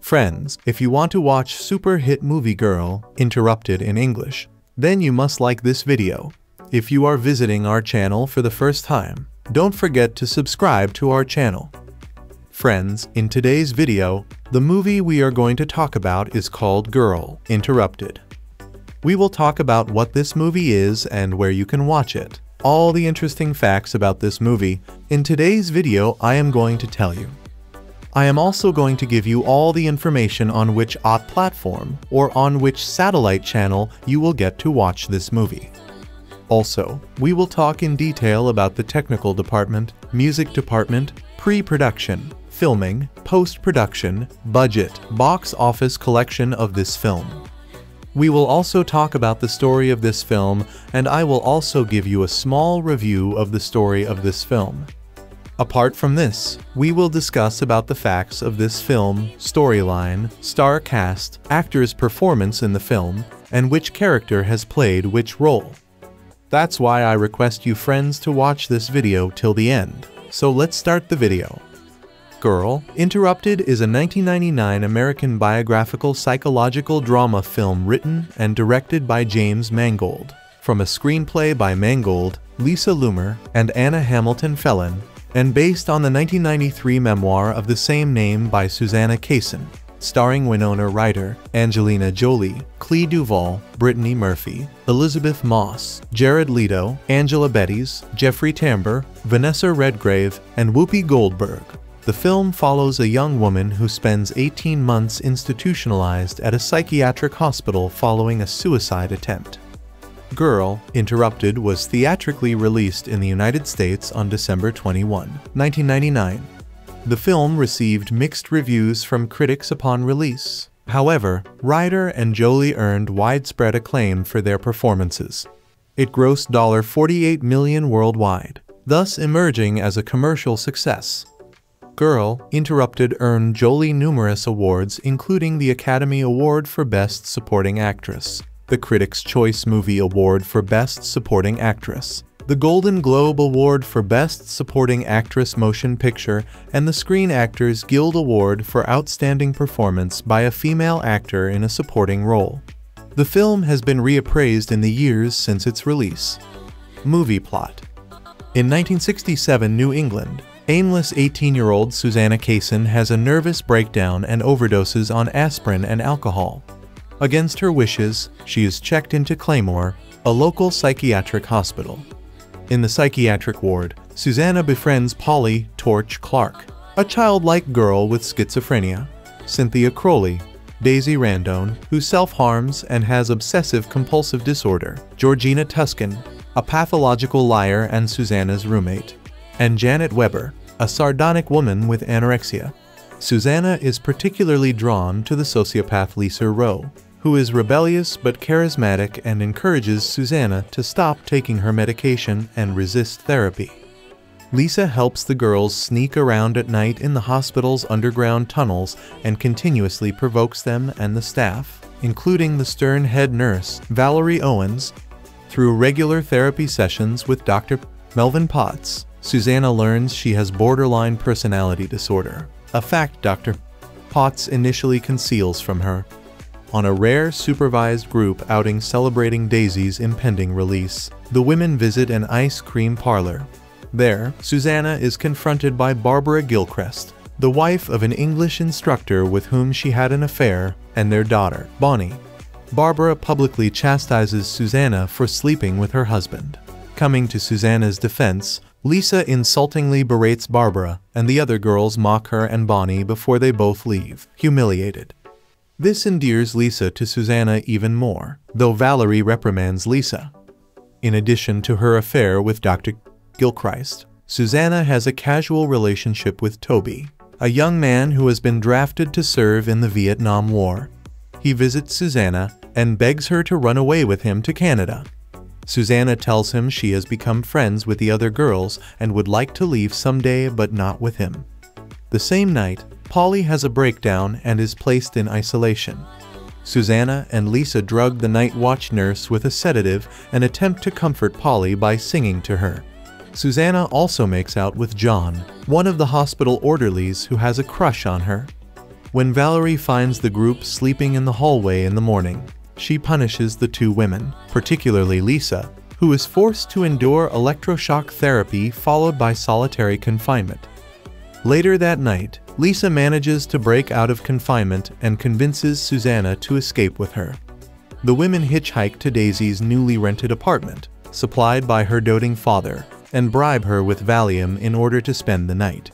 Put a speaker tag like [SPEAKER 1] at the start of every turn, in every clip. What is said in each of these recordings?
[SPEAKER 1] Friends, if you want to watch super hit movie Girl, Interrupted in English, then you must like this video. If you are visiting our channel for the first time, don't forget to subscribe to our channel. Friends, in today's video, the movie we are going to talk about is called Girl, Interrupted. We will talk about what this movie is and where you can watch it. All the interesting facts about this movie, in today's video I am going to tell you. I am also going to give you all the information on which OTT platform or on which satellite channel you will get to watch this movie. Also, we will talk in detail about the technical department, music department, pre-production, filming, post-production, budget, box office collection of this film. We will also talk about the story of this film and I will also give you a small review of the story of this film. Apart from this, we will discuss about the facts of this film, storyline, star cast, actor's performance in the film, and which character has played which role. That's why I request you friends to watch this video till the end. So let's start the video. Girl, Interrupted is a 1999 American biographical psychological drama film written and directed by James Mangold, from a screenplay by Mangold, Lisa Loomer, and Anna Hamilton Phelan, and based on the 1993 memoir of the same name by Susanna Kaysen, starring Winona Ryder, Angelina Jolie, Clea DuVall, Brittany Murphy, Elisabeth Moss, Jared Leto, Angela Bettis, Jeffrey Tambor, Vanessa Redgrave, and Whoopi Goldberg. The film follows a young woman who spends 18 months institutionalized at a psychiatric hospital following a suicide attempt. Girl, Interrupted was theatrically released in the United States on December 21, 1999. The film received mixed reviews from critics upon release. However, Ryder and Jolie earned widespread acclaim for their performances. It grossed 48 million worldwide, thus emerging as a commercial success. Girl, Interrupted earned Jolie numerous awards including the Academy Award for Best Supporting Actress, the Critics' Choice Movie Award for Best Supporting Actress, the Golden Globe Award for Best Supporting Actress Motion Picture, and the Screen Actors Guild Award for Outstanding Performance by a Female Actor in a Supporting Role. The film has been reappraised in the years since its release. Movie plot In 1967 New England, Aimless 18-year-old Susanna Kaysen has a nervous breakdown and overdoses on aspirin and alcohol. Against her wishes, she is checked into Claymore, a local psychiatric hospital. In the psychiatric ward, Susanna befriends Polly Torch Clark, a childlike girl with schizophrenia, Cynthia Crowley, Daisy Randone, who self-harms and has obsessive-compulsive disorder, Georgina Tuscin, a pathological liar and Susanna's roommate, and Janet Weber, a sardonic woman with anorexia. Susanna is particularly drawn to the sociopath Lisa Rowe, who is rebellious but charismatic and encourages Susanna to stop taking her medication and resist therapy. Lisa helps the girls sneak around at night in the hospital's underground tunnels and continuously provokes them and the staff, including the stern head nurse, Valerie Owens, through regular therapy sessions with Dr. Melvin Potts. Susanna learns she has borderline personality disorder, a fact Dr. Potts initially conceals from her. On a rare supervised group outing celebrating Daisy's impending release, the women visit an ice cream parlor. There, Susanna is confronted by Barbara Gilchrist, the wife of an English instructor with whom she had an affair, and their daughter, Bonnie. Barbara publicly chastises Susanna for sleeping with her husband. Coming to Susanna's defense, Lisa insultingly berates Barbara, and the other girls mock her and Bonnie before they both leave, humiliated. This endears Lisa to Susanna even more, though Valerie reprimands Lisa. In addition to her affair with Dr. Gilchrist, Susanna has a casual relationship with Toby, a young man who has been drafted to serve in the Vietnam War. He visits Susanna and begs her to run away with him to Canada. Susanna tells him she has become friends with the other girls and would like to leave someday but not with him. The same night, Polly has a breakdown and is placed in isolation. Susanna and Lisa drug the night watch nurse with a sedative and attempt to comfort Polly by singing to her. Susanna also makes out with John, one of the hospital orderlies who has a crush on her. When Valerie finds the group sleeping in the hallway in the morning, she punishes the two women, particularly Lisa, who is forced to endure electroshock therapy followed by solitary confinement. Later that night, Lisa manages to break out of confinement and convinces Susanna to escape with her. The women hitchhike to Daisy's newly rented apartment, supplied by her doting father, and bribe her with Valium in order to spend the night.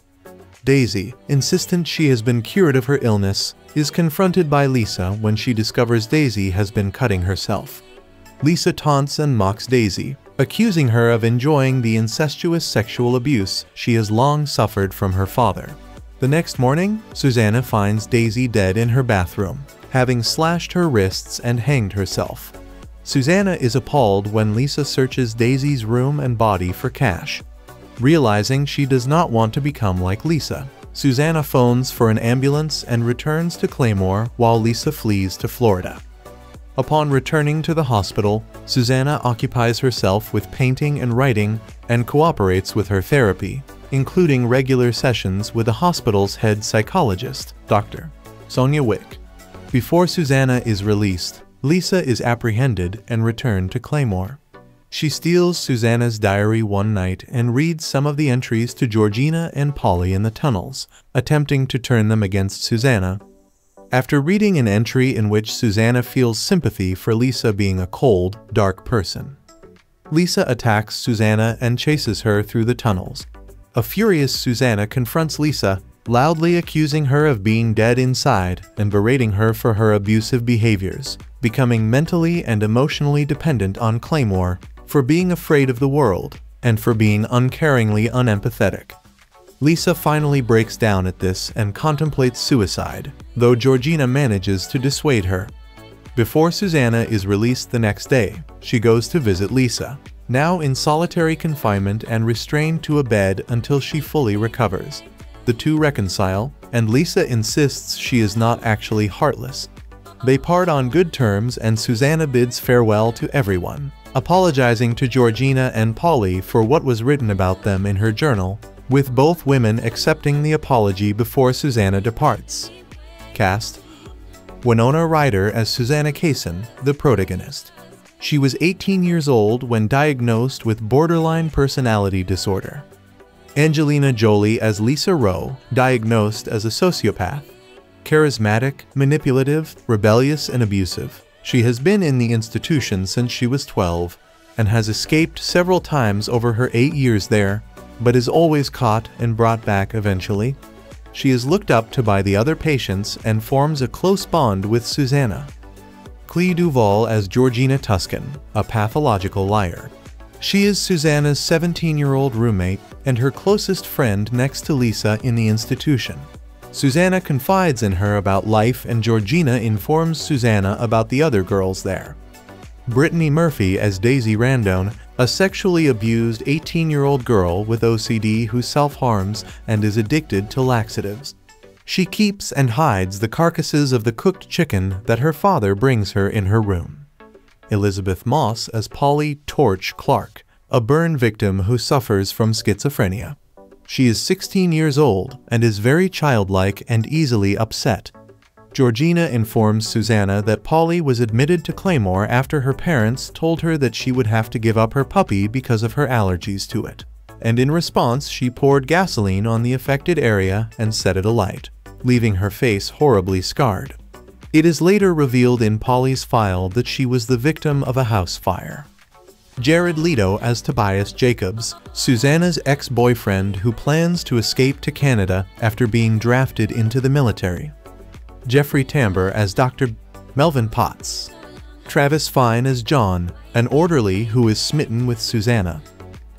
[SPEAKER 1] Daisy, insistent she has been cured of her illness, is confronted by Lisa when she discovers Daisy has been cutting herself. Lisa taunts and mocks Daisy, accusing her of enjoying the incestuous sexual abuse she has long suffered from her father. The next morning, Susanna finds Daisy dead in her bathroom, having slashed her wrists and hanged herself. Susanna is appalled when Lisa searches Daisy's room and body for cash, Realizing she does not want to become like Lisa, Susanna phones for an ambulance and returns to Claymore while Lisa flees to Florida. Upon returning to the hospital, Susanna occupies herself with painting and writing and cooperates with her therapy, including regular sessions with the hospital's head psychologist, Dr. Sonia Wick. Before Susanna is released, Lisa is apprehended and returned to Claymore. She steals Susanna's diary one night and reads some of the entries to Georgina and Polly in the tunnels, attempting to turn them against Susanna. After reading an entry in which Susanna feels sympathy for Lisa being a cold, dark person, Lisa attacks Susanna and chases her through the tunnels. A furious Susanna confronts Lisa, loudly accusing her of being dead inside and berating her for her abusive behaviors, becoming mentally and emotionally dependent on Claymore for being afraid of the world, and for being uncaringly unempathetic. Lisa finally breaks down at this and contemplates suicide, though Georgina manages to dissuade her. Before Susanna is released the next day, she goes to visit Lisa, now in solitary confinement and restrained to a bed until she fully recovers. The two reconcile, and Lisa insists she is not actually heartless. They part on good terms and Susanna bids farewell to everyone, apologizing to Georgina and Polly for what was written about them in her journal, with both women accepting the apology before Susanna departs. Cast Winona Ryder as Susanna Kaysen, the protagonist. She was 18 years old when diagnosed with borderline personality disorder. Angelina Jolie as Lisa Rowe, diagnosed as a sociopath. Charismatic, manipulative, rebellious, and abusive. She has been in the institution since she was 12 and has escaped several times over her eight years there, but is always caught and brought back eventually. She is looked up to by the other patients and forms a close bond with Susanna. Clea DuVall as Georgina Tuscin, a pathological liar. She is Susanna's 17-year-old roommate and her closest friend next to Lisa in the institution. Susanna confides in her about life and Georgina informs Susanna about the other girls there. Brittany Murphy as Daisy Randone, a sexually abused 18-year-old girl with OCD who self-harms and is addicted to laxatives. She keeps and hides the carcasses of the cooked chicken that her father brings her in her room. Elisabeth Moss as Polly Torch Clark, a burn victim who suffers from schizophrenia. She is 16 years old and is very childlike and easily upset. Georgina informs Susanna that Polly was admitted to Claymore after her parents told her that she would have to give up her puppy because of her allergies to it. And in response, she poured gasoline on the affected area and set it alight, leaving her face horribly scarred. It is later revealed in Polly's file that she was the victim of a house fire. Jared Leto as Tobias Jacobs, Susanna's ex-boyfriend who plans to escape to Canada after being drafted into the military. Jeffrey Tambor as Dr. Melvin Potts. Travis Fine as John, an orderly who is smitten with Susanna.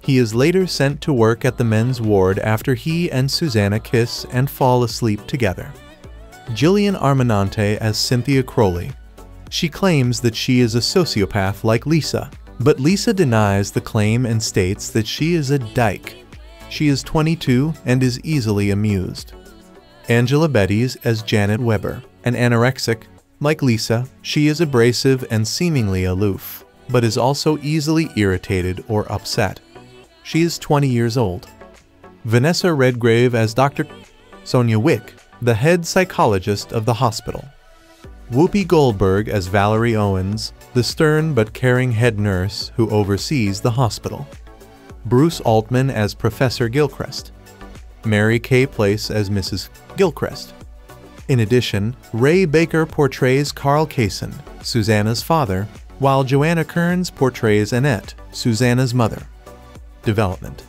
[SPEAKER 1] He is later sent to work at the men's ward after he and Susanna kiss and fall asleep together. Jillian Armenante as Cynthia Crowley. She claims that she is a sociopath like Lisa, but Lisa denies the claim and states that she is a dyke. She is 22 and is easily amused. Angela Bettis as Janet Weber, an anorexic. Like Lisa, she is abrasive and seemingly aloof, but is also easily irritated or upset. She is 20 years old. Vanessa Redgrave as Dr. Sonia Wick, the head psychologist of the hospital. Whoopi Goldberg as Valerie Owens, the stern but caring head nurse who oversees the hospital. Bruce Altman as Professor Gilchrist. Mary Kay Place as Mrs. Gilchrist. In addition, Ray Baker portrays Carl Kaysen, Susanna's father, while Joanna Kerns portrays Annette, Susanna's mother. Development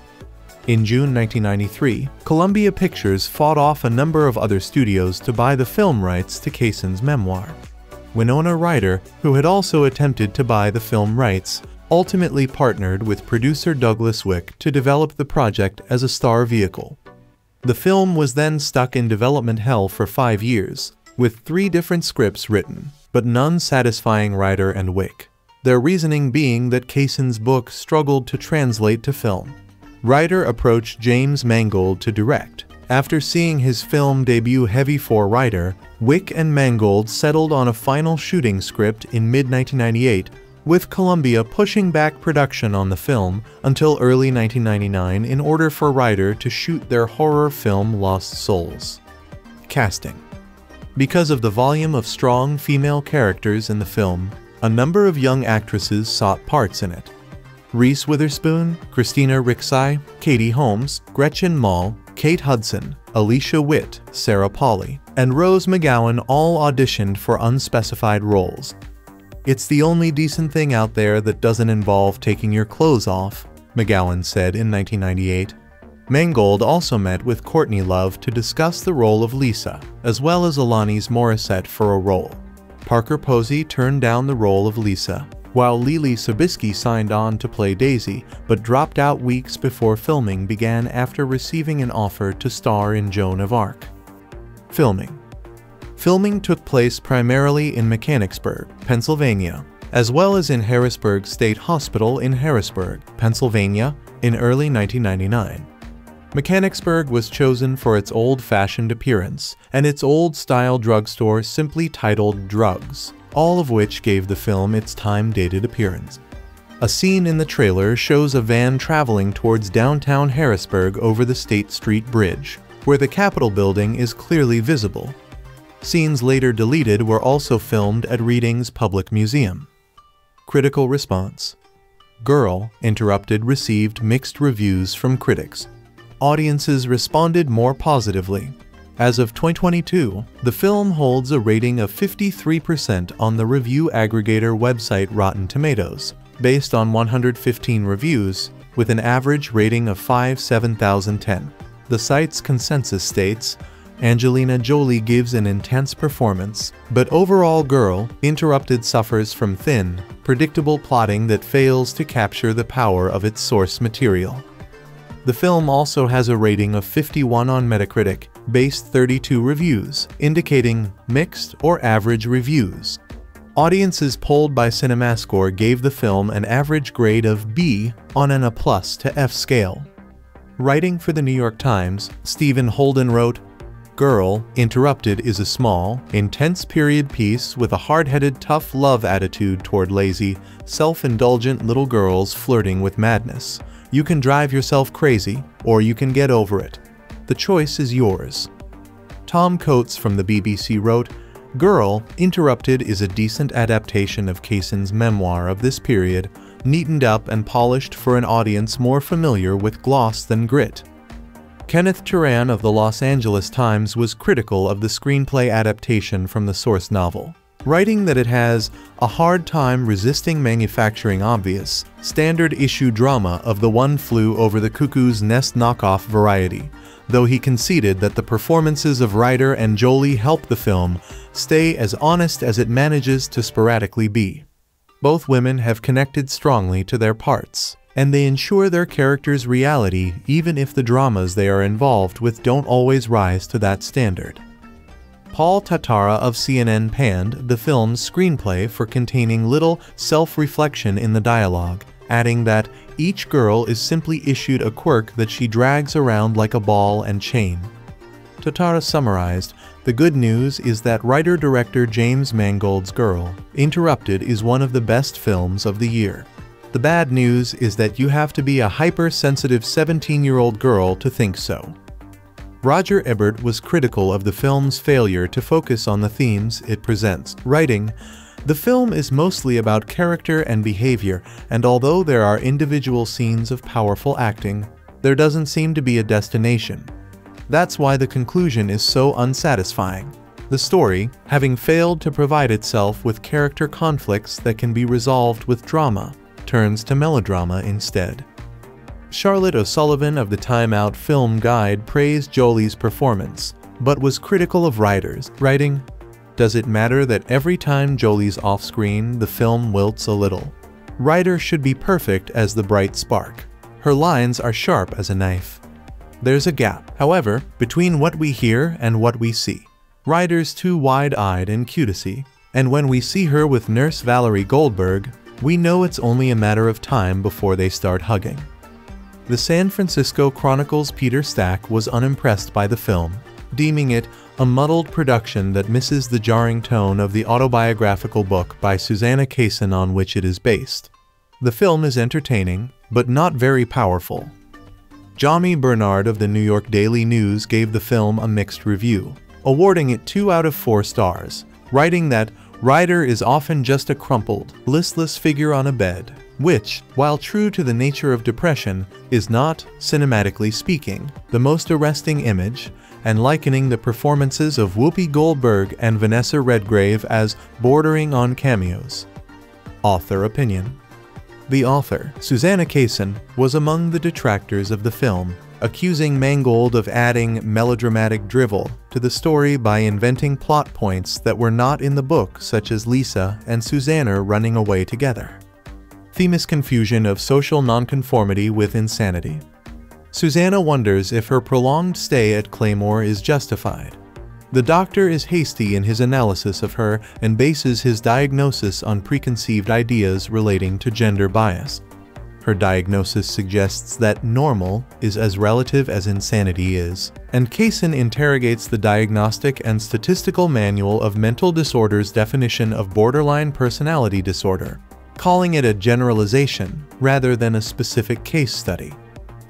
[SPEAKER 1] In June 1993, Columbia Pictures fought off a number of other studios to buy the film rights to Kaysen's memoir. Winona Ryder, who had also attempted to buy the film rights, ultimately partnered with producer Douglas Wick to develop the project as a star vehicle. The film was then stuck in development hell for five years, with three different scripts written, but none satisfying Ryder and Wick. Their reasoning being that Kaysen's book struggled to translate to film. Ryder approached James Mangold to direct. After seeing his film debut Heavy for Ryder, Wick and Mangold settled on a final shooting script in mid-1998 with Columbia pushing back production on the film until early 1999 in order for Ryder to shoot their horror film Lost Souls. Casting Because of the volume of strong female characters in the film, a number of young actresses sought parts in it. Reese Witherspoon, Christina Ricci, Katie Holmes, Gretchen Mol, Kate Hudson, Alicia Witt, Sarah Polley, and Rose McGowan all auditioned for unspecified roles, it's the only decent thing out there that doesn't involve taking your clothes off, McGowan said in 1998. Mangold also met with Courtney Love to discuss the role of Lisa, as well as Alanis Morissette for a role. Parker Posey turned down the role of Lisa, while Leelee Sobieski signed on to play Daisy, but dropped out weeks before filming began after receiving an offer to star in Joan of Arc. Filming Filming took place primarily in Mechanicsburg, Pennsylvania, as well as in Harrisburg State Hospital in Harrisburg, Pennsylvania, in early 1999. Mechanicsburg was chosen for its old-fashioned appearance and its old-style drugstore simply titled Drugs, all of which gave the film its time-dated appearance. A scene in the trailer shows a van traveling towards downtown Harrisburg over the State Street Bridge, where the Capitol building is clearly visible, Scenes later deleted were also filmed at Reading's Public Museum. Critical response Girl, Interrupted received mixed reviews from critics. Audiences responded more positively. As of 2022, the film holds a rating of 53% on the review aggregator website Rotten Tomatoes, based on 115 reviews, with an average rating of 5 7010. The site's consensus states, Angelina Jolie gives an intense performance, but overall Girl, Interrupted suffers from thin, predictable plotting that fails to capture the power of its source material. The film also has a rating of 51 on Metacritic, based 32 reviews, indicating mixed or average reviews. Audiences polled by CinemaScore gave the film an average grade of B on an A plus to F scale. Writing for the New York Times, Stephen Holden wrote, Girl, Interrupted is a small, intense period piece with a hard-headed tough love attitude toward lazy, self-indulgent little girls flirting with madness. You can drive yourself crazy, or you can get over it. The choice is yours. Tom Coates from the BBC wrote, Girl, Interrupted is a decent adaptation of Kaysen's memoir of this period, neatened up and polished for an audience more familiar with gloss than grit. Kenneth Turan of the Los Angeles Times was critical of the screenplay adaptation from the source novel, writing that it has a hard time resisting manufacturing obvious, standard issue drama of the one flew over the cuckoo's nest knockoff variety, though he conceded that the performances of Ryder and Jolie help the film stay as honest as it manages to sporadically be. Both women have connected strongly to their parts and they ensure their characters' reality even if the dramas they are involved with don't always rise to that standard. Paul Tatara of CNN panned the film's screenplay for containing little self-reflection in the dialogue, adding that each girl is simply issued a quirk that she drags around like a ball and chain. Tatara summarized, the good news is that writer-director James Mangold's Girl, Interrupted is one of the best films of the year. The bad news is that you have to be a hypersensitive 17-year-old girl to think so. Roger Ebert was critical of the film's failure to focus on the themes it presents, writing, the film is mostly about character and behavior, and although there are individual scenes of powerful acting, there doesn't seem to be a destination. That's why the conclusion is so unsatisfying. The story, having failed to provide itself with character conflicts that can be resolved with drama, turns to melodrama instead. Charlotte O'Sullivan of the Time Out Film Guide praised Jolie's performance, but was critical of writers, writing, does it matter that every time Jolie's off-screen, the film wilts a little? Ryder should be perfect as the bright spark. Her lines are sharp as a knife. There's a gap, however, between what we hear and what we see. Ryder's too wide-eyed and cutesy, and when we see her with Nurse Valerie Goldberg, we know it's only a matter of time before they start hugging. The San Francisco Chronicle's Peter Stack was unimpressed by the film, deeming it a muddled production that misses the jarring tone of the autobiographical book by Susanna Kaysen on which it is based. The film is entertaining, but not very powerful. Johnny Bernard of the New York Daily News gave the film a mixed review, awarding it 2 out of 4 stars, writing that Ryder is often just a crumpled, listless figure on a bed, which, while true to the nature of depression, is not, cinematically speaking, the most arresting image, and likening the performances of Whoopi Goldberg and Vanessa Redgrave as bordering on cameos. Author Opinion The author, Susanna Kaysen, was among the detractors of the film, accusing Mangold of adding melodramatic drivel to the story by inventing plot points that were not in the book such as Lisa and Susanna running away together. Themis confusion of social nonconformity with insanity. Susanna wonders if her prolonged stay at Claymore is justified. The doctor is hasty in his analysis of her and bases his diagnosis on preconceived ideas relating to gender bias. Her diagnosis suggests that normal is as relative as insanity is, and Kaysen interrogates the Diagnostic and Statistical Manual of Mental Disorders definition of borderline personality disorder, calling it a generalization rather than a specific case study.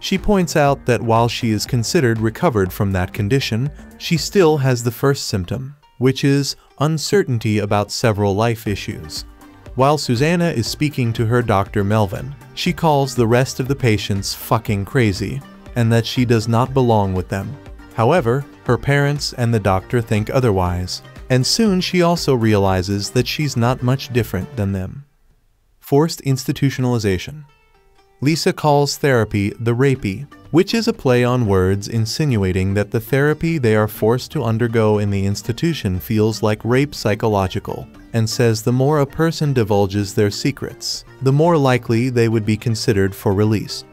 [SPEAKER 1] She points out that while she is considered recovered from that condition, she still has the first symptom, which is uncertainty about several life issues. While Susanna is speaking to her Dr. Melvin, she calls the rest of the patients fucking crazy, and that she does not belong with them. However, her parents and the doctor think otherwise, and soon she also realizes that she's not much different than them. Forced institutionalization. Lisa calls therapy the rapey, which is a play on words insinuating that the therapy they are forced to undergo in the institution feels like rape psychological, and says the more a person divulges their secrets, the more likely they would be considered for release.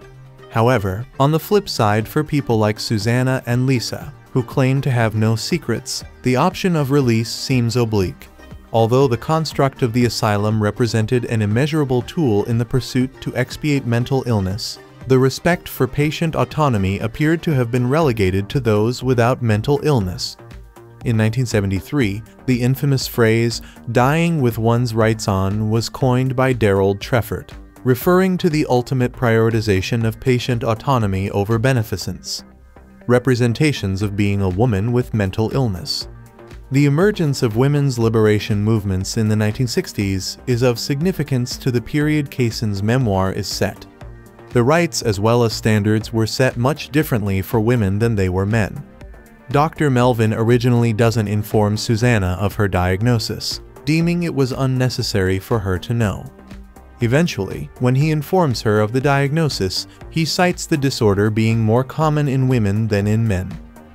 [SPEAKER 1] However, on the flip side for people like Susanna and Lisa, who claim to have no secrets, the option of release seems oblique although the construct of the asylum represented an immeasurable tool in the pursuit to expiate mental illness. The respect for patient autonomy appeared to have been relegated to those without mental illness. In 1973, the infamous phrase, dying with one's rights on, was coined by Darold Treffert, referring to the ultimate prioritization of patient autonomy over beneficence. Representations of being a woman with mental illness. The emergence of women's liberation movements in the 1960s is of significance to the period Kaysen's memoir is set. The rights as well as standards were set much differently for women than they were men. Dr. Melvin originally doesn't inform Susanna of her diagnosis, deeming it was unnecessary for her to know. Eventually, when he informs her of the diagnosis, he cites the disorder being more common in women than in men.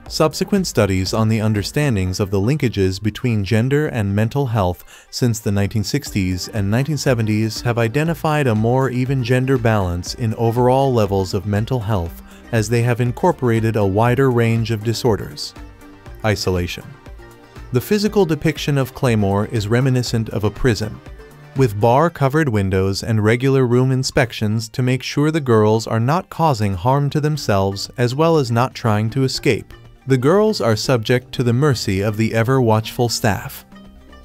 [SPEAKER 1] Subsequent studies on the understandings of the linkages between gender and mental health since the 1960s and 1970s have identified a more even gender balance in overall levels of mental health as they have incorporated a wider range of disorders. Isolation The physical depiction of Claymore is reminiscent of a prison, with bar-covered windows and regular room inspections to make sure the girls are not causing harm to themselves as well as not trying to escape. The girls are subject to the mercy of the ever-watchful staff.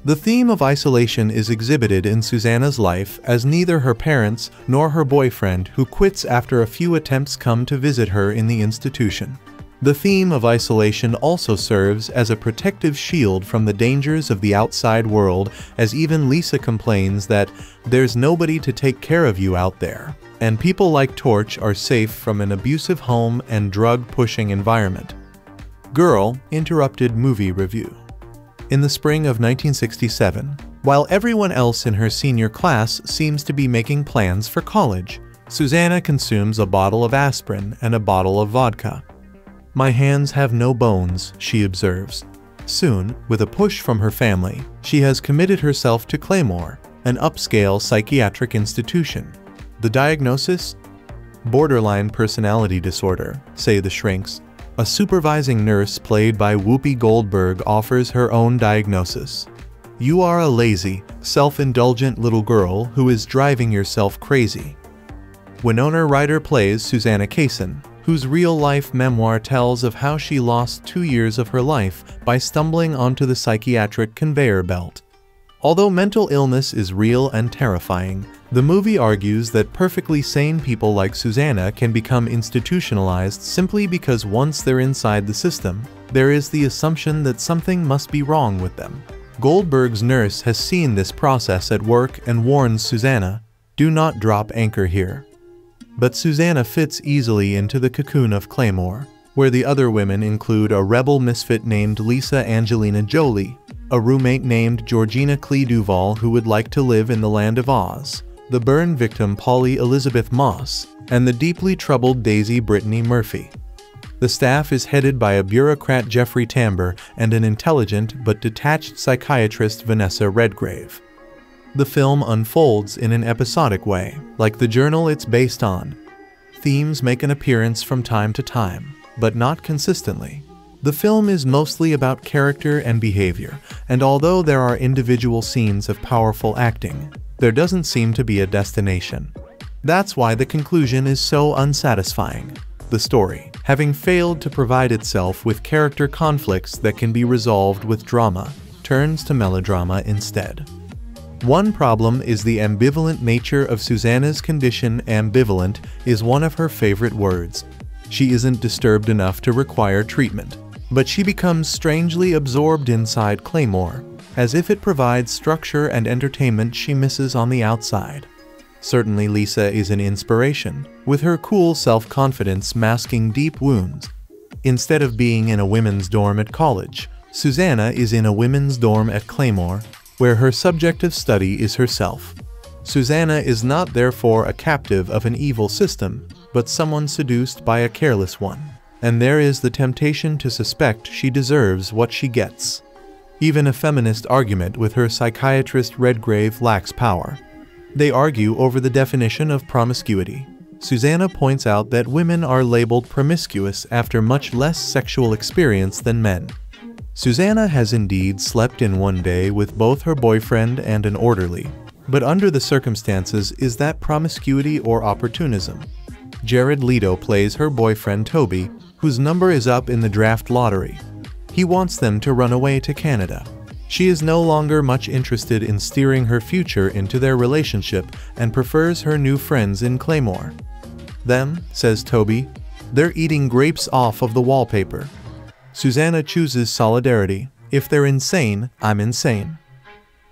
[SPEAKER 1] The theme of isolation is exhibited in Susanna's life as neither her parents nor her boyfriend who quits after a few attempts come to visit her in the institution. The theme of isolation also serves as a protective shield from the dangers of the outside world as even Lisa complains that there's nobody to take care of you out there, and people like Torch are safe from an abusive home and drug-pushing environment. Girl interrupted movie review. In the spring of 1967, while everyone else in her senior class seems to be making plans for college, Susanna consumes a bottle of aspirin and a bottle of vodka. My hands have no bones, she observes. Soon, with a push from her family, she has committed herself to Claymore, an upscale psychiatric institution. The diagnosis? Borderline personality disorder, say the shrinks. A supervising nurse played by Whoopi Goldberg offers her own diagnosis. You are a lazy, self-indulgent little girl who is driving yourself crazy. Winona Ryder plays Susanna Kaysen, whose real-life memoir tells of how she lost two years of her life by stumbling onto the psychiatric conveyor belt. Although mental illness is real and terrifying, the movie argues that perfectly sane people like Susanna can become institutionalized simply because once they're inside the system, there is the assumption that something must be wrong with them. Goldberg's nurse has seen this process at work and warns Susanna, do not drop anchor here. But Susanna fits easily into the cocoon of Claymore, where the other women include a rebel misfit named Lisa Angelina Jolie, a roommate named Georgina Clea DuVall who would like to live in the land of Oz, the burn victim Polly Elisabeth Moss, and the deeply troubled Daisy Brittany Murphy. The staff is headed by a bureaucrat Jeffrey Tambor and an intelligent but detached psychiatrist Vanessa Redgrave. The film unfolds in an episodic way, like the journal it's based on. Themes make an appearance from time to time, but not consistently. The film is mostly about character and behavior, and although there are individual scenes of powerful acting, there doesn't seem to be a destination. That's why the conclusion is so unsatisfying. The story, having failed to provide itself with character conflicts that can be resolved with drama, turns to melodrama instead. One problem is the ambivalent nature of Susanna's condition ambivalent is one of her favorite words. She isn't disturbed enough to require treatment, but she becomes strangely absorbed inside Claymore, as if it provides structure and entertainment she misses on the outside. Certainly Lisa is an inspiration, with her cool self-confidence masking deep wounds. Instead of being in a women's dorm at college, Susanna is in a women's dorm at Claymore, where her subject of study is herself. Susanna is not therefore a captive of an evil system, but someone seduced by a careless one, and there is the temptation to suspect she deserves what she gets. Even a feminist argument with her psychiatrist Redgrave lacks power. They argue over the definition of promiscuity. Susanna points out that women are labeled promiscuous after much less sexual experience than men. Susanna has indeed slept in one day with both her boyfriend and an orderly. But under the circumstances, is that promiscuity or opportunism? Jared Leto plays her boyfriend Toby, whose number is up in the draft lottery. He wants them to run away to Canada. She is no longer much interested in steering her future into their relationship and prefers her new friends in Claymore. Them, says Toby, they're eating grapes off of the wallpaper. Susanna chooses solidarity. If they're insane, I'm insane.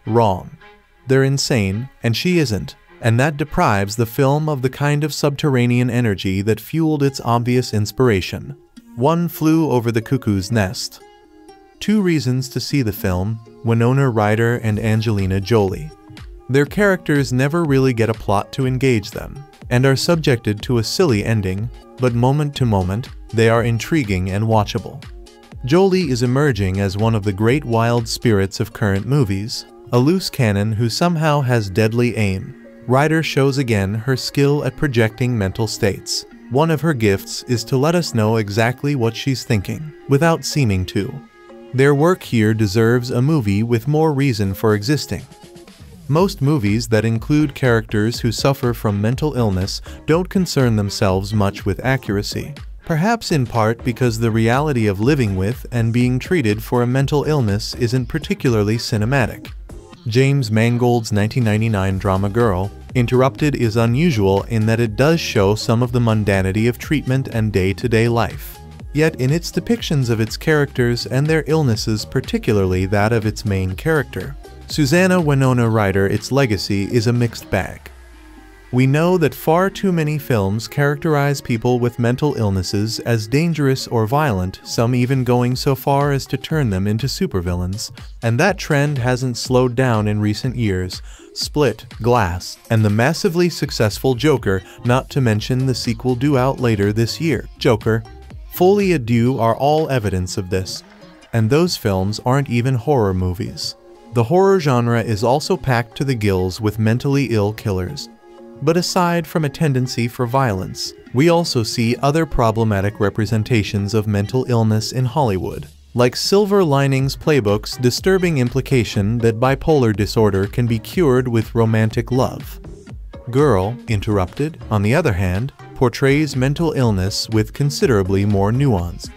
[SPEAKER 1] Wrong. They're insane, and she isn't, and that deprives the film of the kind of subterranean energy that fueled its obvious inspiration. One flew over the cuckoo's nest. Two reasons to see the film, Winona Ryder and Angelina Jolie. Their characters never really get a plot to engage them, and are subjected to a silly ending, but moment to moment, they are intriguing and watchable. Jolie is emerging as one of the great wild spirits of current movies, a loose cannon who somehow has deadly aim. Ryder shows again her skill at projecting mental states. One of her gifts is to let us know exactly what she's thinking, without seeming to. Their work here deserves a movie with more reason for existing. Most movies that include characters who suffer from mental illness don't concern themselves much with accuracy perhaps in part because the reality of living with and being treated for a mental illness isn't particularly cinematic. James Mangold's 1999 drama Girl, Interrupted is unusual in that it does show some of the mundanity of treatment and day-to-day -day life. Yet in its depictions of its characters and their illnesses particularly that of its main character, Susanna Winona Ryder its legacy is a mixed bag. We know that far too many films characterize people with mental illnesses as dangerous or violent, some even going so far as to turn them into supervillains, and that trend hasn't slowed down in recent years. Split, Glass, and the massively successful Joker, not to mention the sequel due out later this year, Joker, à Deux are all evidence of this. And those films aren't even horror movies. The horror genre is also packed to the gills with mentally ill killers. But aside from a tendency for violence, we also see other problematic representations of mental illness in Hollywood, like Silver Linings Playbook's disturbing implication that bipolar disorder can be cured with romantic love. Girl, Interrupted, on the other hand, portrays mental illness with considerably more nuance.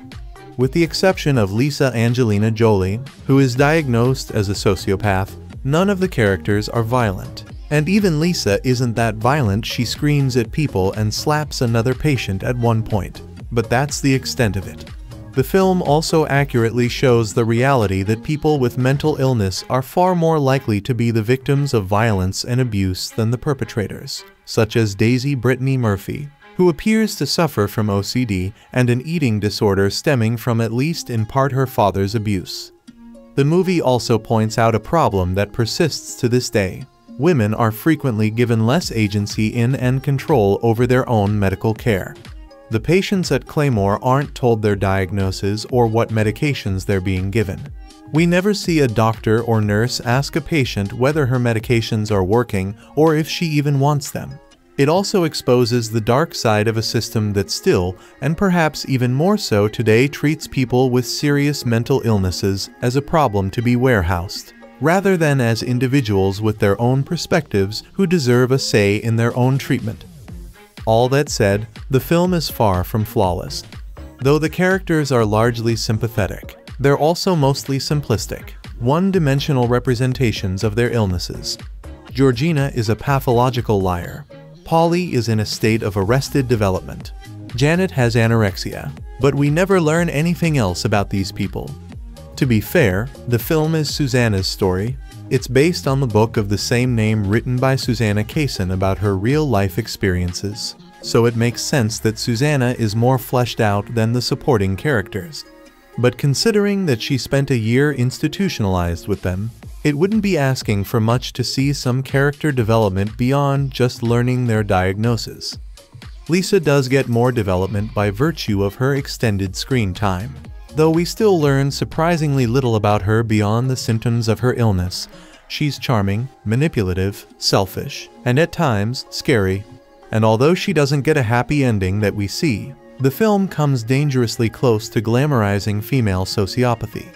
[SPEAKER 1] With the exception of Lisa Angelina Jolie, who is diagnosed as a sociopath, none of the characters are violent. And even Lisa isn't that violent, she screams at people and slaps another patient at one point. But that's the extent of it. The film also accurately shows the reality that people with mental illness are far more likely to be the victims of violence and abuse than the perpetrators, such as Daisy Brittany Murphy, who appears to suffer from OCD and an eating disorder stemming from at least in part her father's abuse. The movie also points out a problem that persists to this day women are frequently given less agency in and control over their own medical care. The patients at Claymore aren't told their diagnosis or what medications they're being given. We never see a doctor or nurse ask a patient whether her medications are working or if she even wants them. It also exposes the dark side of a system that still, and perhaps even more so today, treats people with serious mental illnesses as a problem to be warehoused rather than as individuals with their own perspectives who deserve a say in their own treatment. All that said, the film is far from flawless. Though the characters are largely sympathetic, they're also mostly simplistic, one-dimensional representations of their illnesses. Georgina is a pathological liar. Polly is in a state of arrested development. Janet has anorexia, but we never learn anything else about these people. To be fair, the film is Susanna's story. It's based on the book of the same name written by Susanna Kaysen about her real-life experiences, so it makes sense that Susanna is more fleshed out than the supporting characters. But considering that she spent a year institutionalized with them, it wouldn't be asking for much to see some character development beyond just learning their diagnosis. Lisa does get more development by virtue of her extended screen time though we still learn surprisingly little about her beyond the symptoms of her illness. She's charming, manipulative, selfish, and at times scary. And although she doesn't get a happy ending that we see, the film comes dangerously close to glamorizing female sociopathy.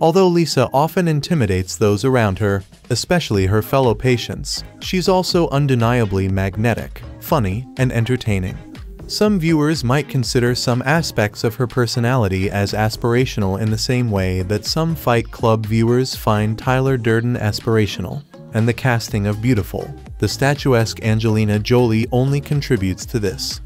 [SPEAKER 1] Although Lisa often intimidates those around her, especially her fellow patients, she's also undeniably magnetic, funny, and entertaining. Some viewers might consider some aspects of her personality as aspirational in the same way that some Fight Club viewers find Tyler Durden aspirational, and the casting of Beautiful, the statuesque Angelina Jolie only contributes to this.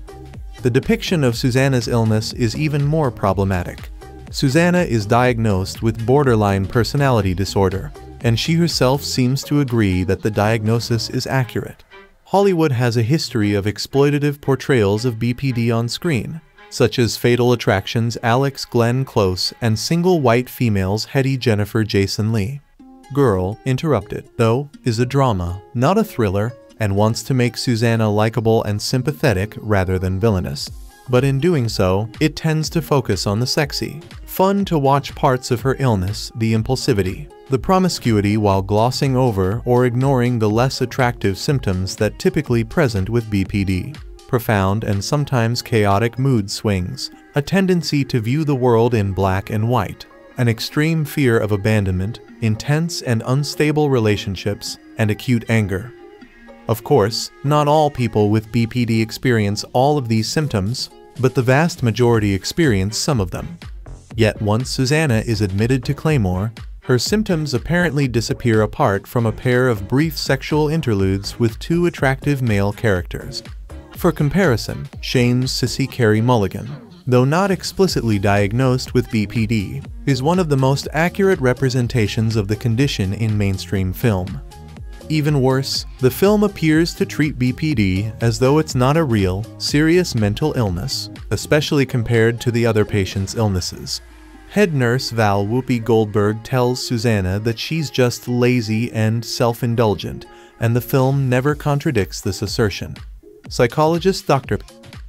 [SPEAKER 1] The depiction of Susanna's illness is even more problematic. Susanna is diagnosed with borderline personality disorder, and she herself seems to agree that the diagnosis is accurate. Hollywood has a history of exploitative portrayals of BPD on screen, such as Fatal Attraction's Alex Glenn Close and single white females Hedy Jennifer Jason Lee. Girl, Interrupted, though, is a drama, not a thriller, and wants to make Susanna likable and sympathetic rather than villainous. But in doing so, it tends to focus on the sexy, fun to watch parts of her illness, the impulsivity, the promiscuity while glossing over or ignoring the less attractive symptoms that typically present with BPD, profound and sometimes chaotic mood swings, a tendency to view the world in black and white, an extreme fear of abandonment, intense and unstable relationships, and acute anger. Of course, not all people with BPD experience all of these symptoms, but the vast majority experience some of them. Yet once Susanna is admitted to Claymore, her symptoms apparently disappear apart from a pair of brief sexual interludes with two attractive male characters. For comparison, Shame's Sissy Carey Mulligan, though not explicitly diagnosed with BPD, is one of the most accurate representations of the condition in mainstream film. Even worse, the film appears to treat BPD as though it's not a real, serious mental illness, especially compared to the other patient's illnesses. Head nurse Val Whoopi Goldberg tells Susanna that she's just lazy and self-indulgent, and the film never contradicts this assertion. Psychologist Dr.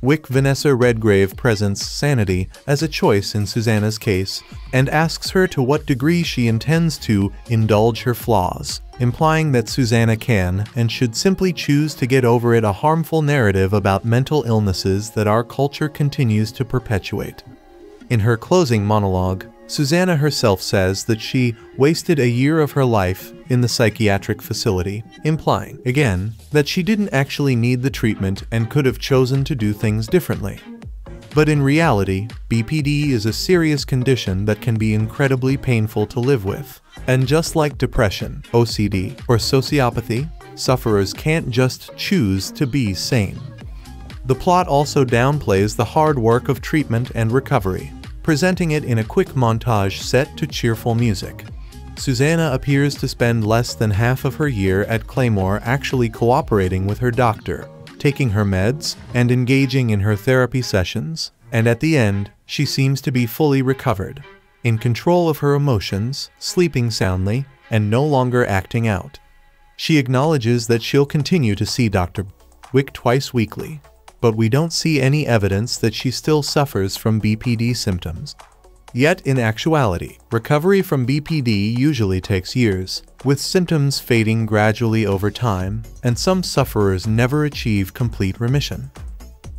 [SPEAKER 1] Wick Vanessa Redgrave presents sanity as a choice in Susanna's case and asks her to what degree she intends to indulge her flaws, implying that Susanna can and should simply choose to get over it a harmful narrative about mental illnesses that our culture continues to perpetuate. In her closing monologue, Susanna herself says that she wasted a year of her life in the psychiatric facility, implying, again, that she didn't actually need the treatment and could have chosen to do things differently. But in reality, BPD is a serious condition that can be incredibly painful to live with. And just like depression, OCD, or sociopathy, sufferers can't just choose to be sane. The plot also downplays the hard work of treatment and recovery, presenting it in a quick montage set to cheerful music. Susanna appears to spend less than half of her year at Claymore actually cooperating with her doctor, taking her meds, and engaging in her therapy sessions, and at the end, she seems to be fully recovered, in control of her emotions, sleeping soundly, and no longer acting out. She acknowledges that she'll continue to see Dr. Wick twice weekly, but we don't see any evidence that she still suffers from BPD symptoms. Yet in actuality, recovery from BPD usually takes years, with symptoms fading gradually over time, and some sufferers never achieve complete remission.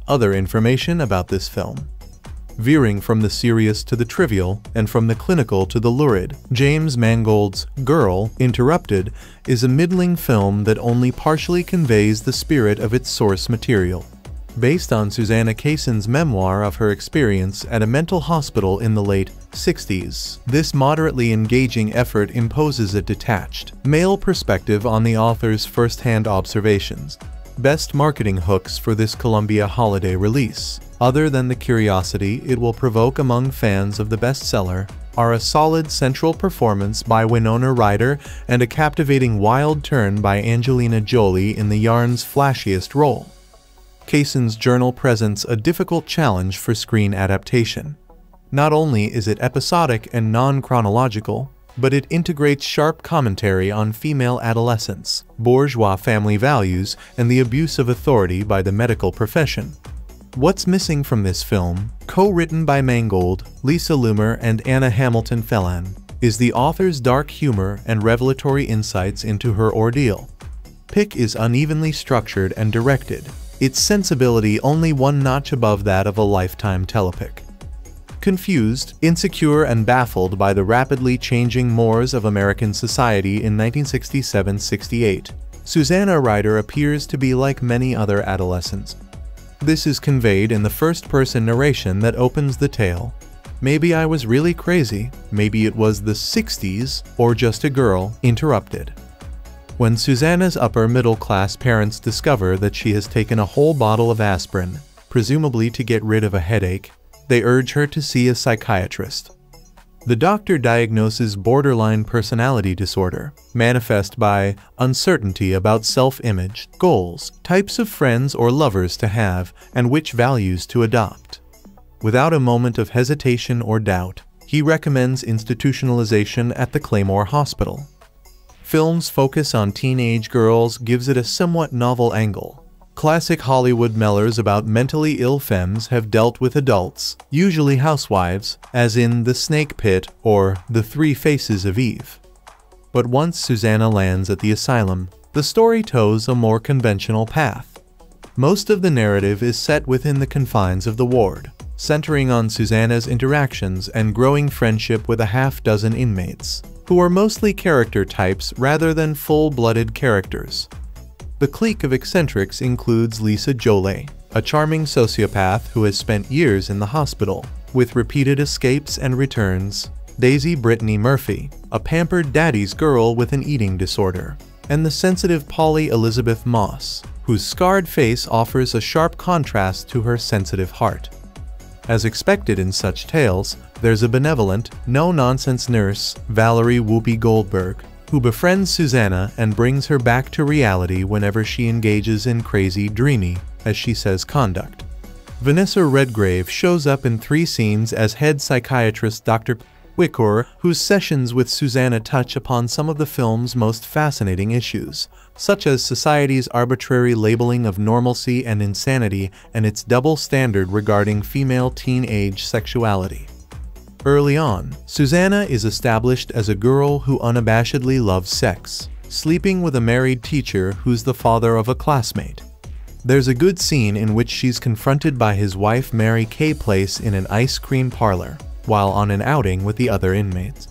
[SPEAKER 1] Other information about this film Veering from the serious to the trivial, and from the clinical to the lurid, James Mangold's Girl, Interrupted is a middling film that only partially conveys the spirit of its source material based on Susanna Kaysen's memoir of her experience at a mental hospital in the late 60s. This moderately engaging effort imposes a detached, male perspective on the author's first-hand observations. Best marketing hooks for this Columbia holiday release, other than the curiosity it will provoke among fans of the bestseller, are a solid central performance by Winona Ryder and a captivating wild turn by Angelina Jolie in the yarn's flashiest role. Kaysen's journal presents a difficult challenge for screen adaptation. Not only is it episodic and non-chronological, but it integrates sharp commentary on female adolescence, bourgeois family values, and the abuse of authority by the medical profession. What's Missing from this film, co-written by Mangold, Lisa Loomer, and Anna Hamilton Phelan, is the author's dark humor and revelatory insights into her ordeal. Pick is unevenly structured and directed, its sensibility only one notch above that of a lifetime telepic. Confused, insecure, and baffled by the rapidly changing mores of American society in 1967-68, Susanna Ryder appears to be like many other adolescents. This is conveyed in the first-person narration that opens the tale. Maybe I was really crazy, maybe it was the 60s, or just a girl, interrupted. When Susanna's upper middle class parents discover that she has taken a whole bottle of aspirin, presumably to get rid of a headache, they urge her to see a psychiatrist. The doctor diagnoses borderline personality disorder, manifest by uncertainty about self-image, goals, types of friends or lovers to have, and which values to adopt. Without a moment of hesitation or doubt, he recommends institutionalization at the Claymore Hospital film's focus on teenage girls gives it a somewhat novel angle. Classic Hollywood mellers about mentally ill femmes have dealt with adults, usually housewives, as in The Snake Pit or The Three Faces of Eve. But once Susanna lands at the asylum, the story toes a more conventional path. Most of the narrative is set within the confines of the ward, centering on Susanna's interactions and growing friendship with a half dozen inmates who are mostly character types rather than full-blooded characters. The clique of eccentrics includes Lisa Jolie, a charming sociopath who has spent years in the hospital, with repeated escapes and returns, Daisy Brittany Murphy, a pampered daddy's girl with an eating disorder, and the sensitive Polly Elisabeth Moss, whose scarred face offers a sharp contrast to her sensitive heart. As expected in such tales, there's a benevolent, no-nonsense nurse, Valerie Whoopi Goldberg, who befriends Susanna and brings her back to reality whenever she engages in crazy, dreamy, as she says, conduct. Vanessa Redgrave shows up in three scenes as head psychiatrist Dr. Wicker, whose sessions with Susanna touch upon some of the film's most fascinating issues, such as society's arbitrary labeling of normalcy and insanity and its double standard regarding female teenage sexuality. Early on, Susanna is established as a girl who unabashedly loves sex, sleeping with a married teacher who's the father of a classmate. There's a good scene in which she's confronted by his wife Mary Kay Place in an ice cream parlor, while on an outing with the other inmates.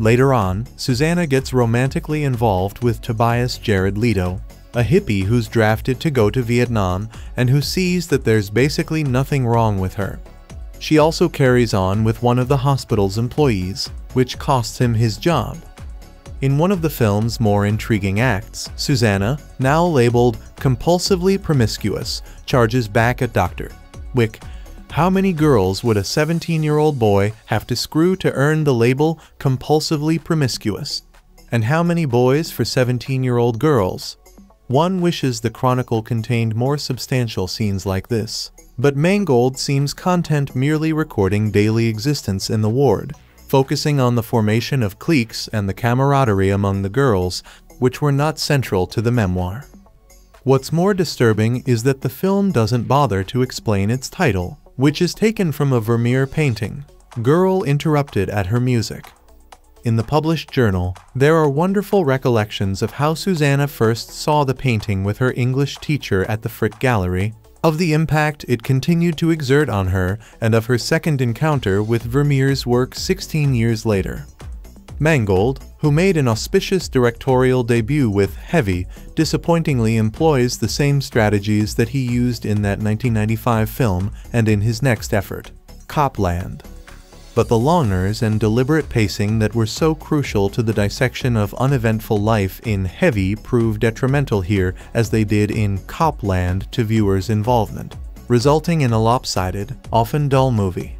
[SPEAKER 1] Later on, Susanna gets romantically involved with Tobias Jared Leto, a hippie who's drafted to go to Vietnam and who sees that there's basically nothing wrong with her. She also carries on with one of the hospital's employees, which costs him his job. In one of the film's more intriguing acts, Susanna, now labeled compulsively promiscuous, charges back at Dr. Wick how many girls would a 17-year-old boy have to screw to earn the label compulsively promiscuous? And how many boys for 17-year-old girls? One wishes the Chronicle contained more substantial scenes like this. But Mangold seems content merely recording daily existence in the ward, focusing on the formation of cliques and the camaraderie among the girls, which were not central to the memoir. What's more disturbing is that the film doesn't bother to explain its title, which is taken from a Vermeer painting, Girl Interrupted at Her Music. In the published journal, there are wonderful recollections of how Susanna first saw the painting with her English teacher at the Frick Gallery, of the impact it continued to exert on her, and of her second encounter with Vermeer's work 16 years later. Mangold, who made an auspicious directorial debut with Heavy, disappointingly employs the same strategies that he used in that 1995 film and in his next effort, Copland. But the longueurs and deliberate pacing that were so crucial to the dissection of uneventful life in Heavy prove detrimental here as they did in Copland to viewers' involvement, resulting in a lopsided, often dull movie.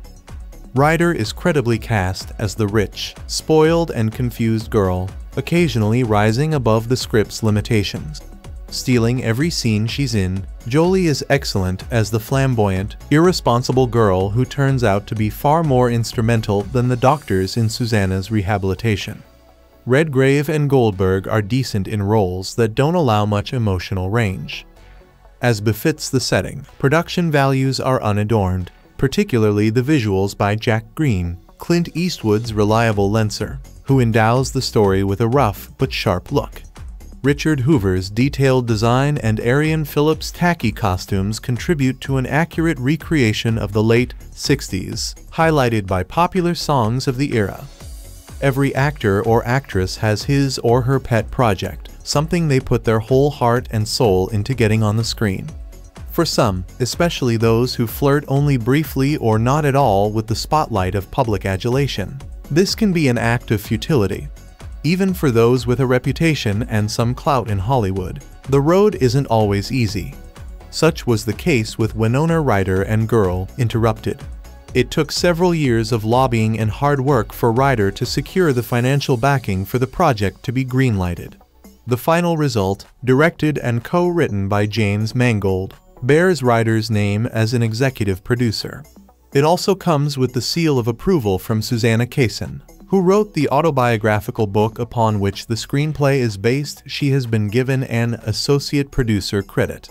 [SPEAKER 1] Ryder is credibly cast as the rich, spoiled, and confused girl, occasionally rising above the script's limitations. Stealing every scene she's in, Jolie is excellent as the flamboyant, irresponsible girl who turns out to be far more instrumental than the doctors in Susanna's rehabilitation. Redgrave and Goldberg are decent in roles that don't allow much emotional range. As befits the setting, production values are unadorned, particularly the visuals by Jack Green, Clint Eastwood's reliable lenser, who endows the story with a rough but sharp look. Richard Hoover's detailed design and Arianne Phillips' tacky costumes contribute to an accurate recreation of the late 60s, highlighted by popular songs of the era. Every actor or actress has his or her pet project, something they put their whole heart and soul into getting on the screen. For some, especially those who flirt only briefly or not at all with the spotlight of public adulation, this can be an act of futility. Even for those with a reputation and some clout in Hollywood, the road isn't always easy. Such was the case with Winona Ryder and Girl Interrupted. It took several years of lobbying and hard work for Ryder to secure the financial backing for the project to be greenlighted. The final result, directed and co-written by James Mangold, bears Ryder's name as an executive producer. It also comes with the seal of approval from Susanna Kaysen, who wrote the autobiographical book upon which the screenplay is based. She has been given an associate producer credit.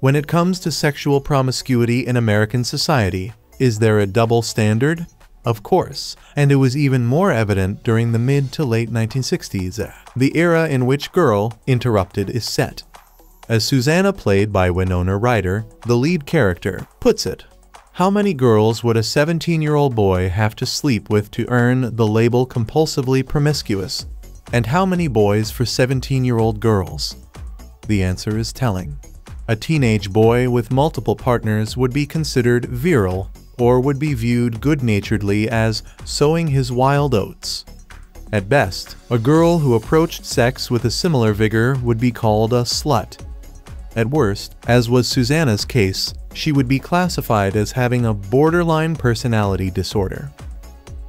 [SPEAKER 1] When it comes to sexual promiscuity in American society, is there a double standard? Of course, and it was even more evident during the mid to late 1960s, the era in which Girl Interrupted is set. As Susanna played by Winona Ryder, the lead character, puts it, how many girls would a 17-year-old boy have to sleep with to earn the label compulsively promiscuous? And how many boys for 17-year-old girls? The answer is telling. A teenage boy with multiple partners would be considered virile or would be viewed good-naturedly as sowing his wild oats. At best, a girl who approached sex with a similar vigor would be called a slut At worst, as was Susanna's case, she would be classified as having a borderline personality disorder.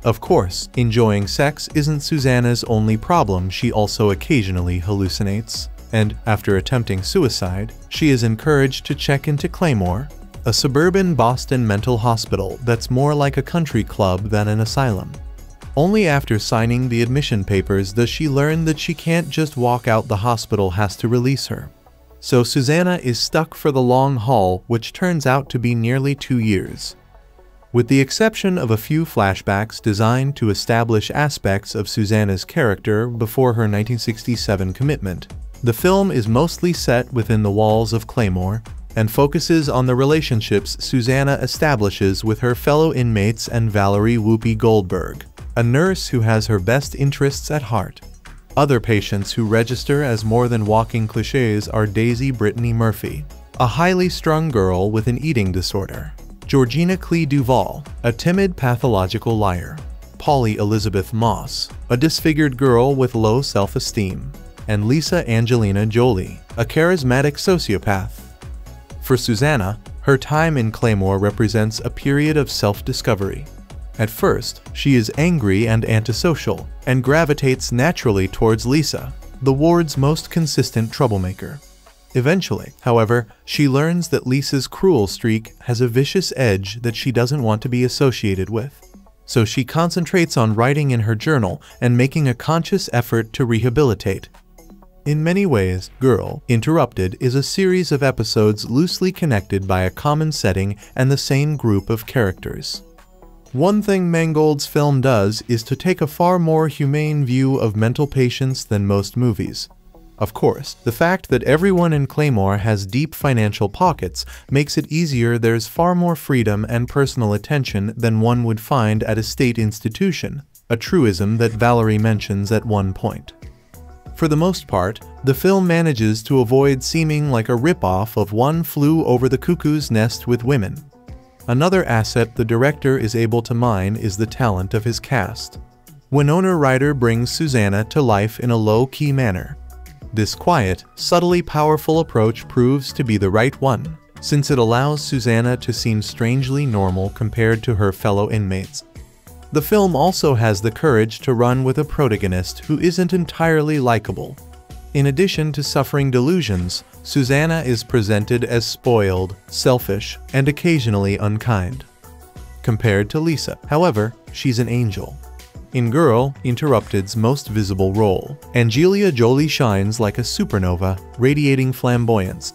[SPEAKER 1] Of course, enjoying sex isn't Susanna's only problem, she also occasionally hallucinates. And, after attempting suicide, she is encouraged to check into Claymore, a suburban Boston mental hospital that's more like a country club than an asylum. Only after signing the admission papers does she learn that she can't just walk out the hospital has to release her. So Susanna is stuck for the long haul, which turns out to be nearly two years. With the exception of a few flashbacks designed to establish aspects of Susanna's character before her 1967 commitment, the film is mostly set within the walls of Claymore and focuses on the relationships Susanna establishes with her fellow inmates and Valerie Whoopi Goldberg, a nurse who has her best interests at heart. Other patients who register as more than walking cliches are Daisy Brittany Murphy, a highly strung girl with an eating disorder, Georgina Clea DuVall, a timid pathological liar, Polly Elisabeth Moss, a disfigured girl with low self-esteem, and Lisa Angelina Jolie, a charismatic sociopath. For Susanna, her time in Claymore represents a period of self-discovery. At first, she is angry and antisocial, and gravitates naturally towards Lisa, the ward's most consistent troublemaker. Eventually, however, she learns that Lisa's cruel streak has a vicious edge that she doesn't want to be associated with. So she concentrates on writing in her journal and making a conscious effort to rehabilitate. In many ways, Girl, Interrupted is a series of episodes loosely connected by a common setting and the same group of characters. One thing Mangold's film does is to take a far more humane view of mental patients than most movies. Of course, the fact that everyone in Claymore has deep financial pockets makes it easier there's far more freedom and personal attention than one would find at a state institution, a truism that Valerie mentions at one point. For the most part, the film manages to avoid seeming like a ripoff of One Flew Over the Cuckoo's Nest with Women. Another asset the director is able to mine is the talent of his cast. Winona Ryder brings Susanna to life in a low-key manner, this quiet, subtly powerful approach proves to be the right one, since it allows Susanna to seem strangely normal compared to her fellow inmates. The film also has the courage to run with a protagonist who isn't entirely likable. In addition to suffering delusions, Susanna is presented as spoiled, selfish, and occasionally unkind. Compared to Lisa, however, she's an angel. In Girl, Interrupted's most visible role, Angelina Jolie shines like a supernova, radiating flamboyance.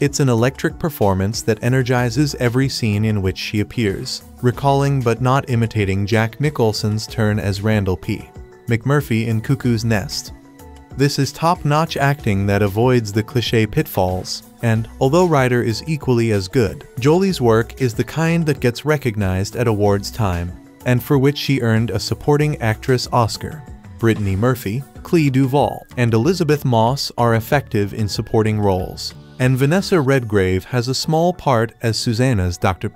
[SPEAKER 1] It's an electric performance that energizes every scene in which she appears, recalling but not imitating Jack Nicholson's turn as Randle P. McMurphy in Cuckoo's Nest. This is top-notch acting that avoids the cliché pitfalls, and although Ryder is equally as good, Jolie's work is the kind that gets recognized at awards time and for which she earned a Supporting Actress Oscar. Brittany Murphy, Clea DuVall, and Elisabeth Moss are effective in supporting roles, and Vanessa Redgrave has a small part as Susanna's Dr.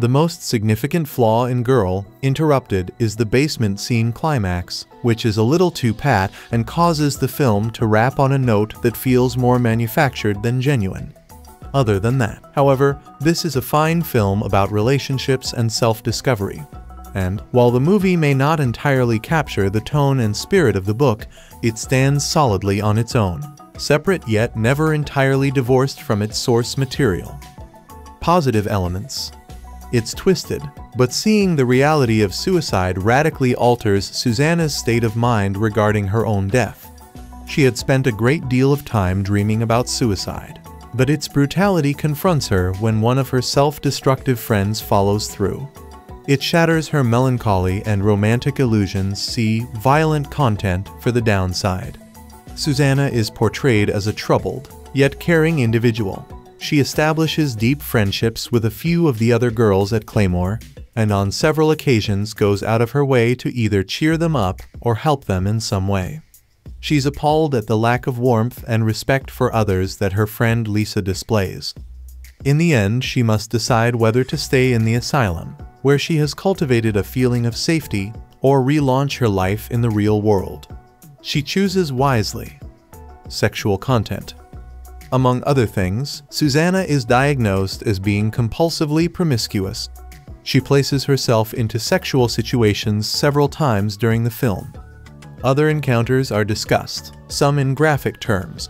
[SPEAKER 1] The most significant flaw in Girl, Interrupted, is the basement scene climax, which is a little too pat and causes the film to wrap on a note that feels more manufactured than genuine. Other than that, however, this is a fine film about relationships and self-discovery, and while the movie may not entirely capture the tone and spirit of the book, it stands solidly on its own, separate yet never entirely divorced from its source material. Positive elements. It's twisted, but seeing the reality of suicide radically alters Susanna's state of mind regarding her own death. She had spent a great deal of time dreaming about suicide, but its brutality confronts her when one of her self-destructive friends follows through. It shatters her melancholy and romantic illusions see violent content for the downside. Susanna is portrayed as a troubled, yet caring individual. She establishes deep friendships with a few of the other girls at Claymore, and on several occasions goes out of her way to either cheer them up or help them in some way. She's appalled at the lack of warmth and respect for others that her friend Lisa displays. In the end, she must decide whether to stay in the asylum, where she has cultivated a feeling of safety, or relaunch her life in the real world. She chooses wisely. Sexual content. Among other things, Susanna is diagnosed as being compulsively promiscuous. She places herself into sexual situations several times during the film. Other encounters are discussed, some in graphic terms.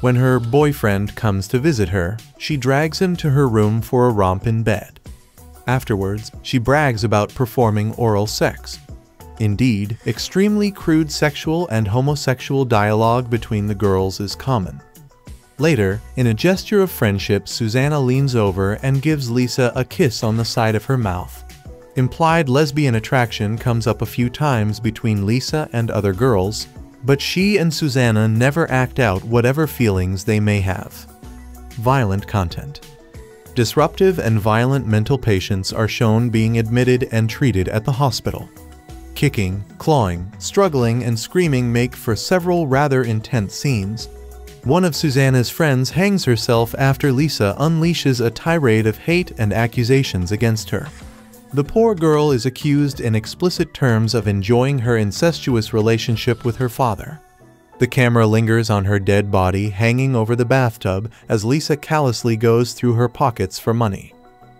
[SPEAKER 1] When her boyfriend comes to visit her, she drags him to her room for a romp in bed. Afterwards, she brags about performing oral sex. Indeed, extremely crude sexual and homosexual dialogue between the girls is common. Later, in a gesture of friendship, Susanna leans over and gives Lisa a kiss on the side of her mouth. Implied lesbian attraction comes up a few times between Lisa and other girls, but she and Susanna never act out whatever feelings they may have. Violent content. Disruptive and violent mental patients are shown being admitted and treated at the hospital. Kicking, clawing, struggling, and screaming make for several rather intense scenes. One of Susanna's friends hangs herself after Lisa unleashes a tirade of hate and accusations against her. The poor girl is accused in explicit terms of enjoying her incestuous relationship with her father. The camera lingers on her dead body hanging over the bathtub as Lisa callously goes through her pockets for money.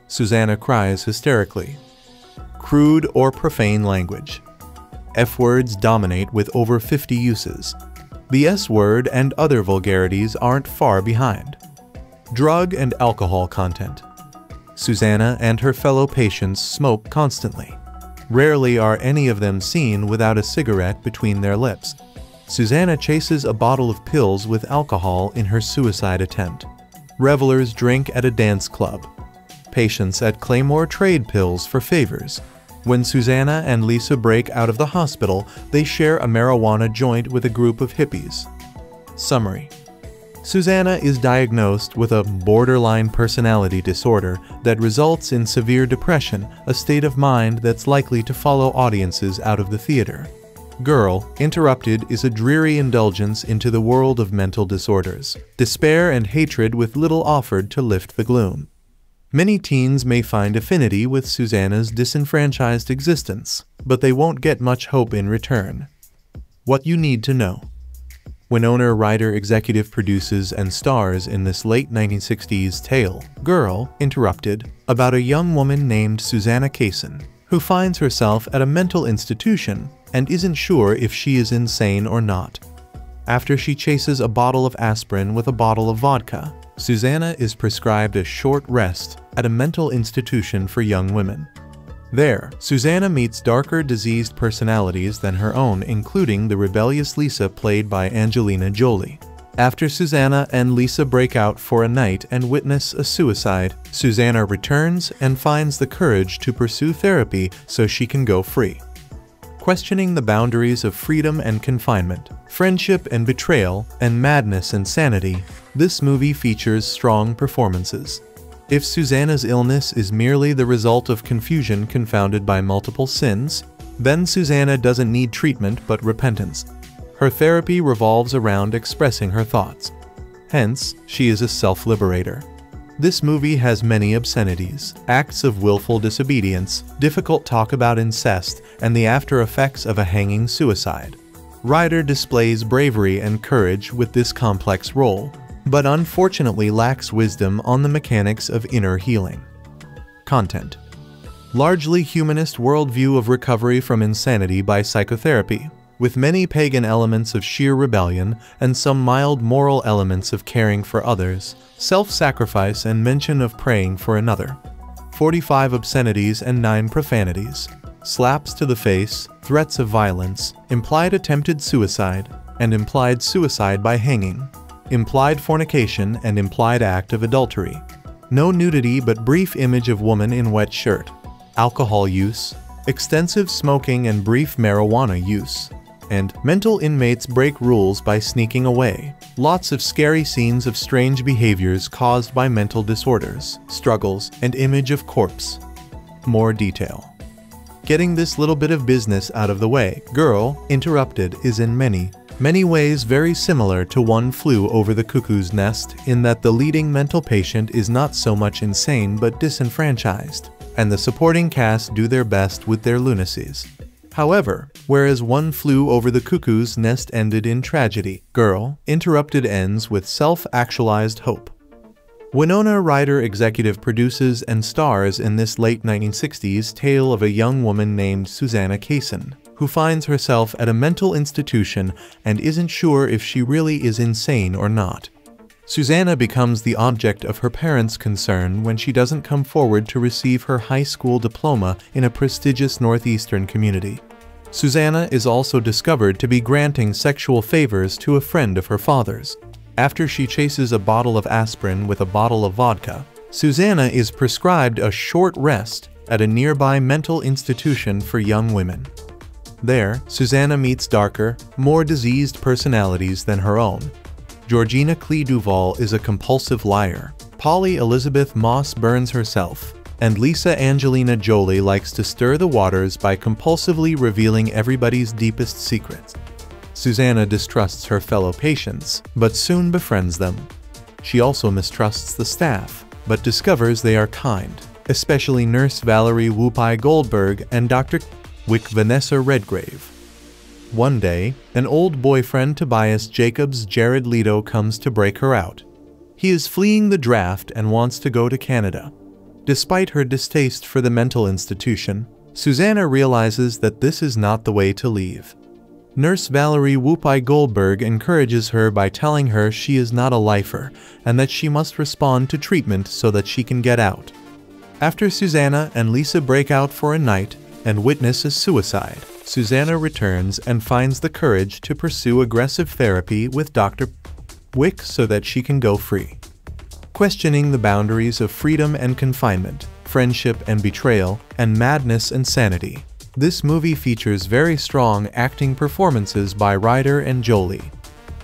[SPEAKER 1] Susanna cries hysterically. Crude or profane language. F-words dominate with over 50 uses. The S-word and other vulgarities aren't far behind. Drug and alcohol content. Susanna and her fellow patients smoke constantly. Rarely are any of them seen without a cigarette between their lips. Susanna chases a bottle of pills with alcohol in her suicide attempt. Revelers drink at a dance club. Patients at Claymore trade pills for favors. When Susanna and Lisa break out of the hospital, they share a marijuana joint with a group of hippies. Summary Susanna is diagnosed with a borderline personality disorder that results in severe depression, a state of mind that's likely to follow audiences out of the theater. Girl, Interrupted is a dreary indulgence into the world of mental disorders, despair and hatred with little offered to lift the gloom. Many teens may find affinity with Susanna's disenfranchised existence, but they won't get much hope in return. What you need to know. Winona Ryder executive produces and stars in this late 1960s tale, Girl, Interrupted, about a young woman named Susanna Kaysen, who finds herself at a mental institution and isn't sure if she is insane or not. After she chases a bottle of aspirin with a bottle of vodka, Susanna is prescribed a short rest at a mental institution for young women. There, Susanna meets darker diseased personalities than her own including the rebellious Lisa played by Angelina Jolie. After Susanna and Lisa break out for a night and witness a suicide, Susanna returns and finds the courage to pursue therapy so she can go free. Questioning the boundaries of freedom and confinement, friendship and betrayal, and madness and sanity, this movie features strong performances. If Susanna's illness is merely the result of confusion confounded by multiple sins, then Susanna doesn't need treatment but repentance. Her therapy revolves around expressing her thoughts. Hence, she is a self-liberator. This movie has many obscenities, acts of willful disobedience, difficult talk about incest, and the after effects of a hanging suicide. Ryder displays bravery and courage with this complex role, but unfortunately lacks wisdom on the mechanics of inner healing. Content Largely humanist worldview of recovery from insanity by psychotherapy, with many pagan elements of sheer rebellion and some mild moral elements of caring for others, self-sacrifice and mention of praying for another. 45 obscenities and 9 profanities, slaps to the face, threats of violence, implied attempted suicide, and implied suicide by hanging, implied fornication and implied act of adultery. No nudity but brief image of woman in wet shirt. Alcohol use, extensive smoking and brief marijuana use, and mental inmates break rules by sneaking away. Lots of scary scenes of strange behaviors caused by mental disorders, struggles, and image of corpse. More detail. Getting this little bit of business out of the way, Girl, Interrupted is in many, many ways very similar to One Flew Over the Cuckoo's Nest in that the leading mental patient is not so much insane but disenfranchised, and the supporting cast do their best with their lunacies. However, whereas One Flew Over the Cuckoo's Nest ended in tragedy, Girl, Interrupted ends with self-actualized hope. Winona Ryder executive produces and stars in this late 1960s tale of a young woman named Susanna Kaysen, who finds herself at a mental institution and isn't sure if she really is insane or not. Susanna becomes the object of her parents' concern when she doesn't come forward to receive her high school diploma in a prestigious northeastern community. Susanna is also discovered to be granting sexual favors to a friend of her father's, after she chases a bottle of aspirin with a bottle of vodka, Susanna is prescribed a short rest at a nearby mental institution for young women. There, Susanna meets darker, more diseased personalities than her own. Georgina Clea DuVall is a compulsive liar. Polly Elisabeth Moss burns herself. And Lisa Angelina Jolie likes to stir the waters by compulsively revealing everybody's deepest secrets. Susanna distrusts her fellow patients, but soon befriends them. She also mistrusts the staff, but discovers they are kind, especially Nurse Valerie Whoopi Goldberg and Dr. Wick Vanessa Redgrave. One day, an old boyfriend Tobias Jacobs Jared Leto comes to break her out. He is fleeing the draft and wants to go to Canada. Despite her distaste for the mental institution, Susanna realizes that this is not the way to leave. Nurse Valerie Whoopi Goldberg encourages her by telling her she is not a lifer and that she must respond to treatment so that she can get out. After Susanna and Lisa break out for a night and witness a suicide, Susanna returns and finds the courage to pursue aggressive therapy with Dr. Wick so that she can go free. Questioning the boundaries of freedom and confinement, friendship and betrayal, and madness and sanity, this movie features very strong acting performances by Ryder and Jolie.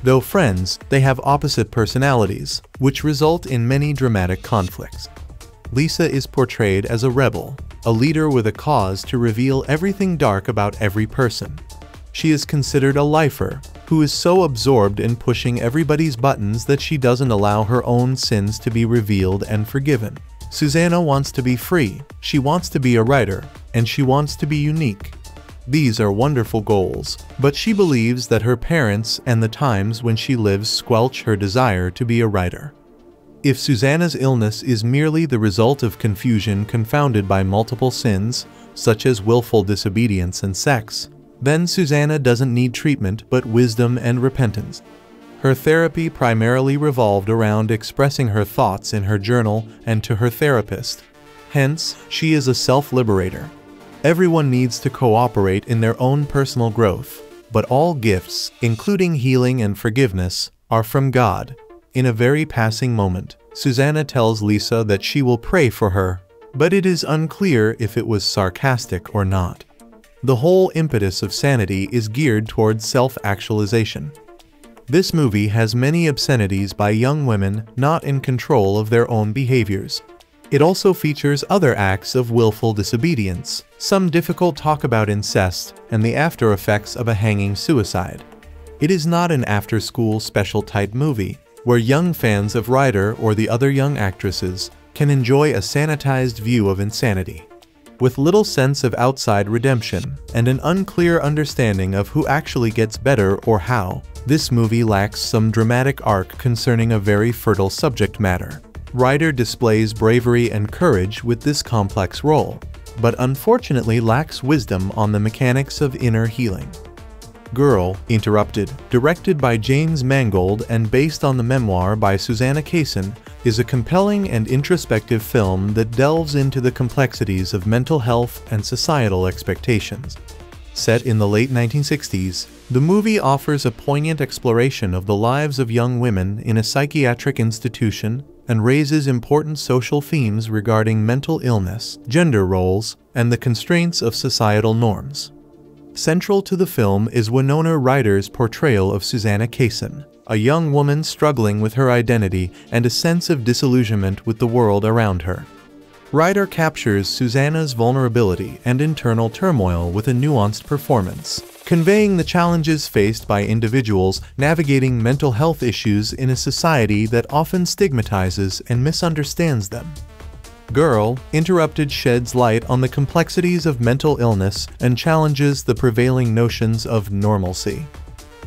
[SPEAKER 1] Though friends, they have opposite personalities, which result in many dramatic conflicts. Lisa is portrayed as a rebel, a leader with a cause to reveal everything dark about every person. She is considered a lifer, who is so absorbed in pushing everybody's buttons that she doesn't allow her own sins to be revealed and forgiven. Susanna wants to be free, she wants to be a writer, and she wants to be unique. These are wonderful goals, but she believes that her parents and the times when she lives squelch her desire to be a writer. If Susanna's illness is merely the result of confusion confounded by multiple sins, such as willful disobedience and sex, then Susanna doesn't need treatment but wisdom and repentance. Her therapy primarily revolved around expressing her thoughts in her journal and to her therapist. Hence, she is a self-liberator. Everyone needs to cooperate in their own personal growth, but all gifts, including healing and forgiveness, are from God. In a very passing moment, Susanna tells Lisa that she will pray for her, but it is unclear if it was sarcastic or not. The whole impetus of sanity is geared towards self-actualization. This movie has many obscenities by young women not in control of their own behaviors. It also features other acts of willful disobedience, some difficult talk about incest, and the after effects of a hanging suicide. It is not an after-school special type movie, where young fans of Ryder or the other young actresses can enjoy a sanitized view of insanity. With little sense of outside redemption, and an unclear understanding of who actually gets better or how, this movie lacks some dramatic arc concerning a very fertile subject matter. Ryder displays bravery and courage with this complex role, but unfortunately lacks wisdom on the mechanics of inner healing. Girl, Interrupted, directed by James Mangold and based on the memoir by Susanna Kaysen, is a compelling and introspective film that delves into the complexities of mental health and societal expectations. Set in the late 1960s, the movie offers a poignant exploration of the lives of young women in a psychiatric institution and raises important social themes regarding mental illness, gender roles, and the constraints of societal norms. Central to the film is Winona Ryder's portrayal of Susanna Kaysen, a young woman struggling with her identity and a sense of disillusionment with the world around her. Ryder captures Susanna's vulnerability and internal turmoil with a nuanced performance, conveying the challenges faced by individuals navigating mental health issues in a society that often stigmatizes and misunderstands them. Girl, Interrupted sheds light on the complexities of mental illness and challenges the prevailing notions of normalcy.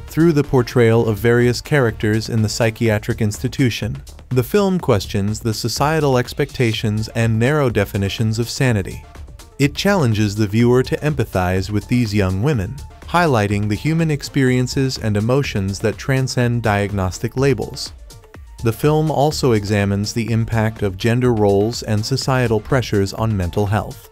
[SPEAKER 1] Through the portrayal of various characters in the psychiatric institution, the film questions the societal expectations and narrow definitions of sanity. It challenges the viewer to empathize with these young women, highlighting the human experiences and emotions that transcend diagnostic labels. The film also examines the impact of gender roles and societal pressures on mental health.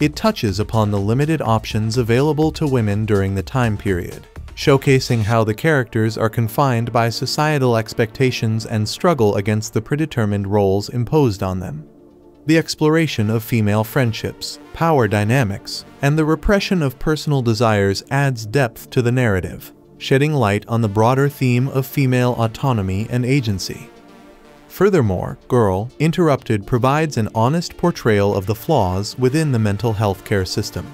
[SPEAKER 1] It touches upon the limited options available to women during the time period, showcasing how the characters are confined by societal expectations and struggle against the predetermined roles imposed on them. The exploration of female friendships, power dynamics, and the repression of personal desires adds depth to the narrative, shedding light on the broader theme of female autonomy and agency. Furthermore, Girl, Interrupted provides an honest portrayal of the flaws within the mental health care system.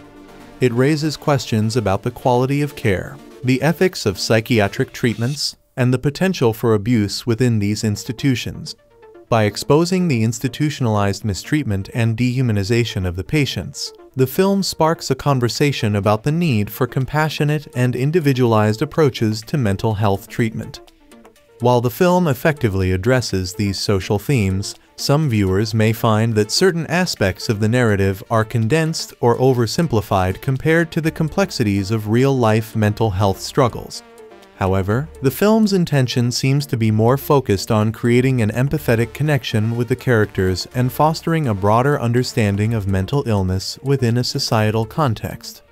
[SPEAKER 1] It raises questions about the quality of care, the ethics of psychiatric treatments, and the potential for abuse within these institutions, by exposing the institutionalized mistreatment and dehumanization of the patients, the film sparks a conversation about the need for compassionate and individualized approaches to mental health treatment. While the film effectively addresses these social themes, some viewers may find that certain aspects of the narrative are condensed or oversimplified compared to the complexities of real-life mental health struggles. However, the film's intention seems to be more focused on creating an empathetic connection with the characters and fostering a broader understanding of mental illness within a societal context.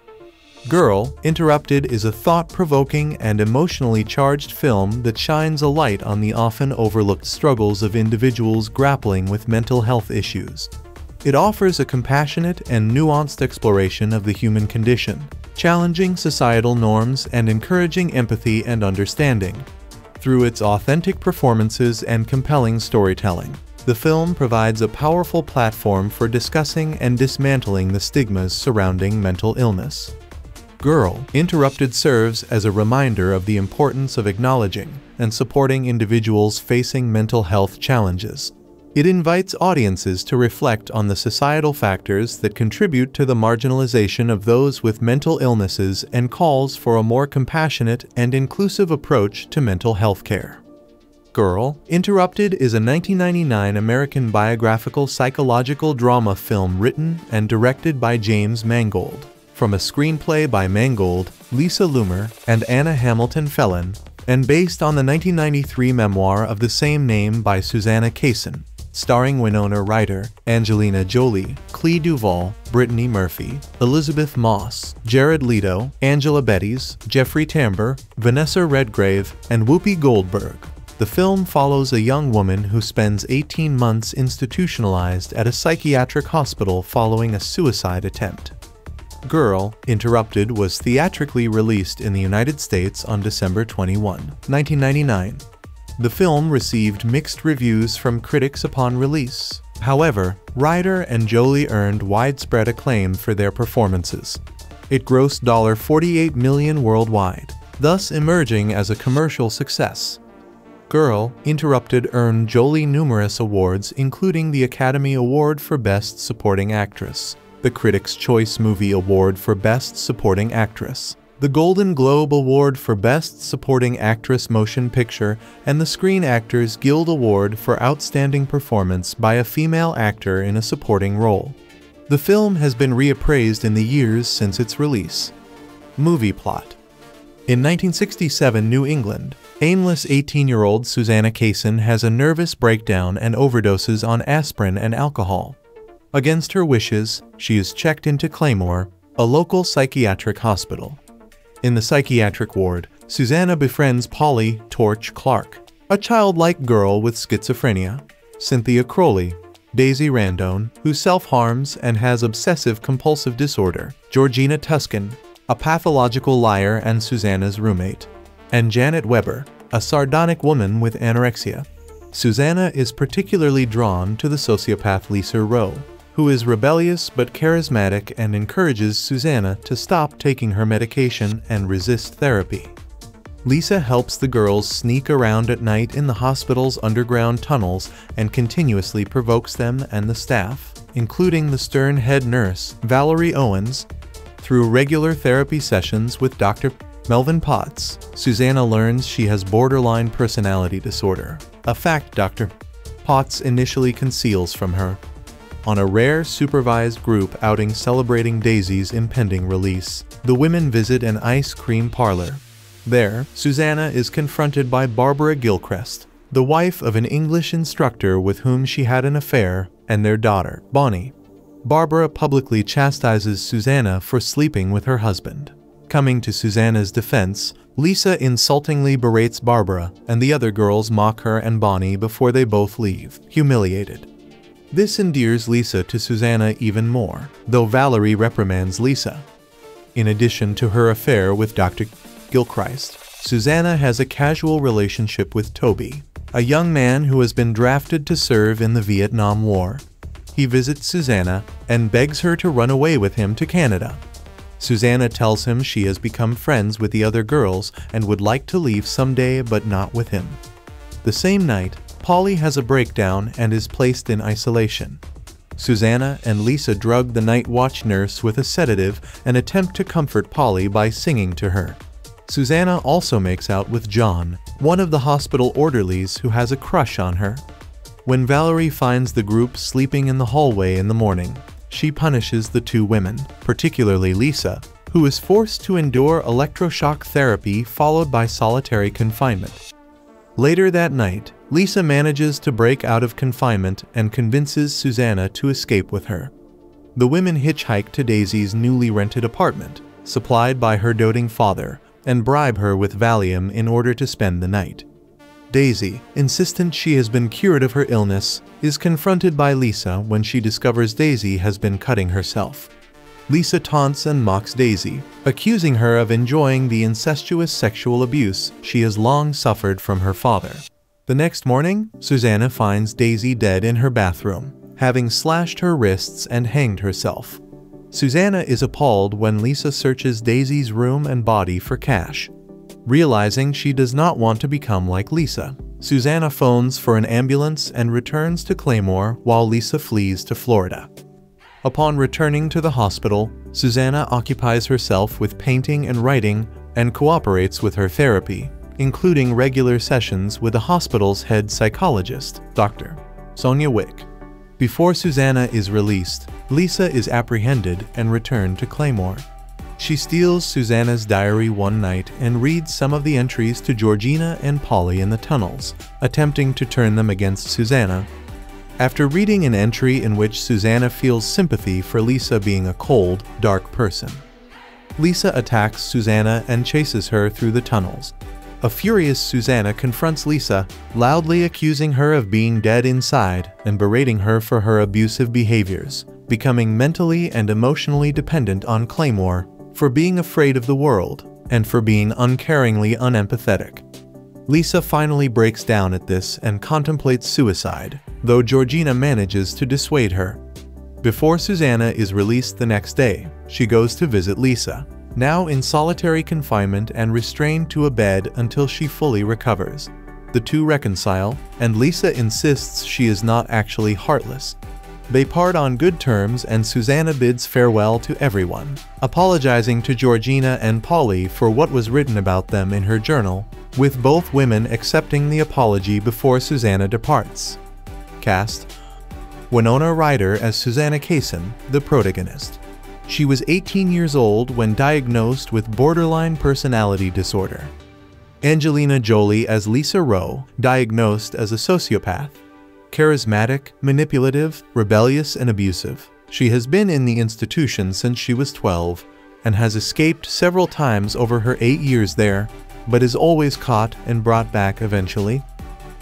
[SPEAKER 1] Girl, Interrupted is a thought-provoking and emotionally charged film that shines a light on the often overlooked struggles of individuals grappling with mental health issues. It offers a compassionate and nuanced exploration of the human condition, challenging societal norms and encouraging empathy and understanding. Through its authentic performances and compelling storytelling, the film provides a powerful platform for discussing and dismantling the stigmas surrounding mental illness. Girl, Interrupted serves as a reminder of the importance of acknowledging and supporting individuals facing mental health challenges. It invites audiences to reflect on the societal factors that contribute to the marginalization of those with mental illnesses and calls for a more compassionate and inclusive approach to mental health care. Girl, Interrupted is a 1999 American biographical psychological drama film written and directed by James Mangold, from a screenplay by Mangold, Lisa Loomer, and Anna Hamilton Phelan, and based on the 1993 memoir of the same name by Susanna Kaysen starring Winona Ryder, Angelina Jolie, Clea DuVall, Brittany Murphy, Elisabeth Moss, Jared Leto, Angela Bettis, Jeffrey Tambor, Vanessa Redgrave, and Whoopi Goldberg. The film follows a young woman who spends 18 months institutionalized at a psychiatric hospital following a suicide attempt. Girl, Interrupted was theatrically released in the United States on December 21, 1999, the film received mixed reviews from critics upon release. However, Ryder and Jolie earned widespread acclaim for their performances. It grossed 48 million worldwide, thus emerging as a commercial success. Girl, Interrupted earned Jolie numerous awards including the Academy Award for Best Supporting Actress, the Critics' Choice Movie Award for Best Supporting Actress, the Golden Globe Award for Best Supporting Actress Motion Picture, and the Screen Actors Guild Award for Outstanding Performance by a Female Actor in a Supporting Role. The film has been reappraised in the years since its release. Movie plot In 1967 New England, aimless 18-year-old Susanna Kaysen has a nervous breakdown and overdoses on aspirin and alcohol. Against her wishes, she is checked into Claymore, a local psychiatric hospital. In the psychiatric ward, Susanna befriends Polly Torch Clark, a childlike girl with schizophrenia, Cynthia Crowley, Daisy Randone, who self-harms and has obsessive-compulsive disorder, Georgina Tuscin, a pathological liar and Susanna's roommate, and Janet Weber, a sardonic woman with anorexia. Susanna is particularly drawn to the sociopath Lisa Rowe, who is rebellious but charismatic and encourages Susanna to stop taking her medication and resist therapy. Lisa helps the girls sneak around at night in the hospital's underground tunnels and continuously provokes them and the staff, including the stern head nurse, Valerie Owens. Through regular therapy sessions with Dr. Melvin Potts, Susanna learns she has borderline personality disorder, a fact Dr. Potts initially conceals from her. On a rare supervised group outing celebrating Daisy's impending release, the women visit an ice cream parlor. There, Susanna is confronted by Barbara Gilchrist, the wife of an English instructor with whom she had an affair, and their daughter, Bonnie. Barbara publicly chastises Susanna for sleeping with her husband. Coming to Susanna's defense, Lisa insultingly berates Barbara, and the other girls mock her and Bonnie before they both leave, humiliated. This endears Lisa to Susanna even more, though Valerie reprimands Lisa. In addition to her affair with Dr. Gilchrist, Susanna has a casual relationship with Toby, a young man who has been drafted to serve in the Vietnam War. He visits Susanna and begs her to run away with him to Canada. Susanna tells him she has become friends with the other girls and would like to leave someday but not with him. The same night, Polly has a breakdown and is placed in isolation. Susanna and Lisa drug the night watch nurse with a sedative and attempt to comfort Polly by singing to her. Susanna also makes out with John, one of the hospital orderlies who has a crush on her. When Valerie finds the group sleeping in the hallway in the morning, she punishes the two women, particularly Lisa, who is forced to endure electroshock therapy followed by solitary confinement. Later that night, Lisa manages to break out of confinement and convinces Susanna to escape with her. The women hitchhike to Daisy's newly rented apartment, supplied by her doting father, and bribe her with Valium in order to spend the night. Daisy, insistent she has been cured of her illness, is confronted by Lisa when she discovers Daisy has been cutting herself. Lisa taunts and mocks Daisy, accusing her of enjoying the incestuous sexual abuse she has long suffered from her father. The next morning, Susanna finds Daisy dead in her bathroom, having slashed her wrists and hanged herself. Susanna is appalled when Lisa searches Daisy's room and body for cash. Realizing she does not want to become like Lisa, Susanna phones for an ambulance and returns to Claymore while Lisa flees to Florida. Upon returning to the hospital, Susanna occupies herself with painting and writing and cooperates with her therapy, including regular sessions with the hospital's head psychologist, Dr. Sonia Wick. Before Susanna is released, Lisa is apprehended and returned to Claymore. She steals Susanna's diary one night and reads some of the entries to Georgina and Polly in the tunnels, attempting to turn them against Susanna after reading an entry in which Susanna feels sympathy for Lisa being a cold, dark person. Lisa attacks Susanna and chases her through the tunnels. A furious Susanna confronts Lisa, loudly accusing her of being dead inside and berating her for her abusive behaviors, becoming mentally and emotionally dependent on Claymore for being afraid of the world and for being uncaringly unempathetic. Lisa finally breaks down at this and contemplates suicide, though Georgina manages to dissuade her. Before Susanna is released the next day, she goes to visit Lisa, now in solitary confinement and restrained to a bed until she fully recovers. The two reconcile, and Lisa insists she is not actually heartless. They part on good terms and Susanna bids farewell to everyone, apologizing to Georgina and Polly for what was written about them in her journal, with both women accepting the apology before Susanna departs cast Winona Ryder as Susanna Kaysen, the protagonist. She was 18 years old when diagnosed with borderline personality disorder. Angelina Jolie as Lisa Rowe, diagnosed as a sociopath. Charismatic, manipulative, rebellious, and abusive. She has been in the institution since she was 12 and has escaped several times over her eight years there, but is always caught and brought back eventually.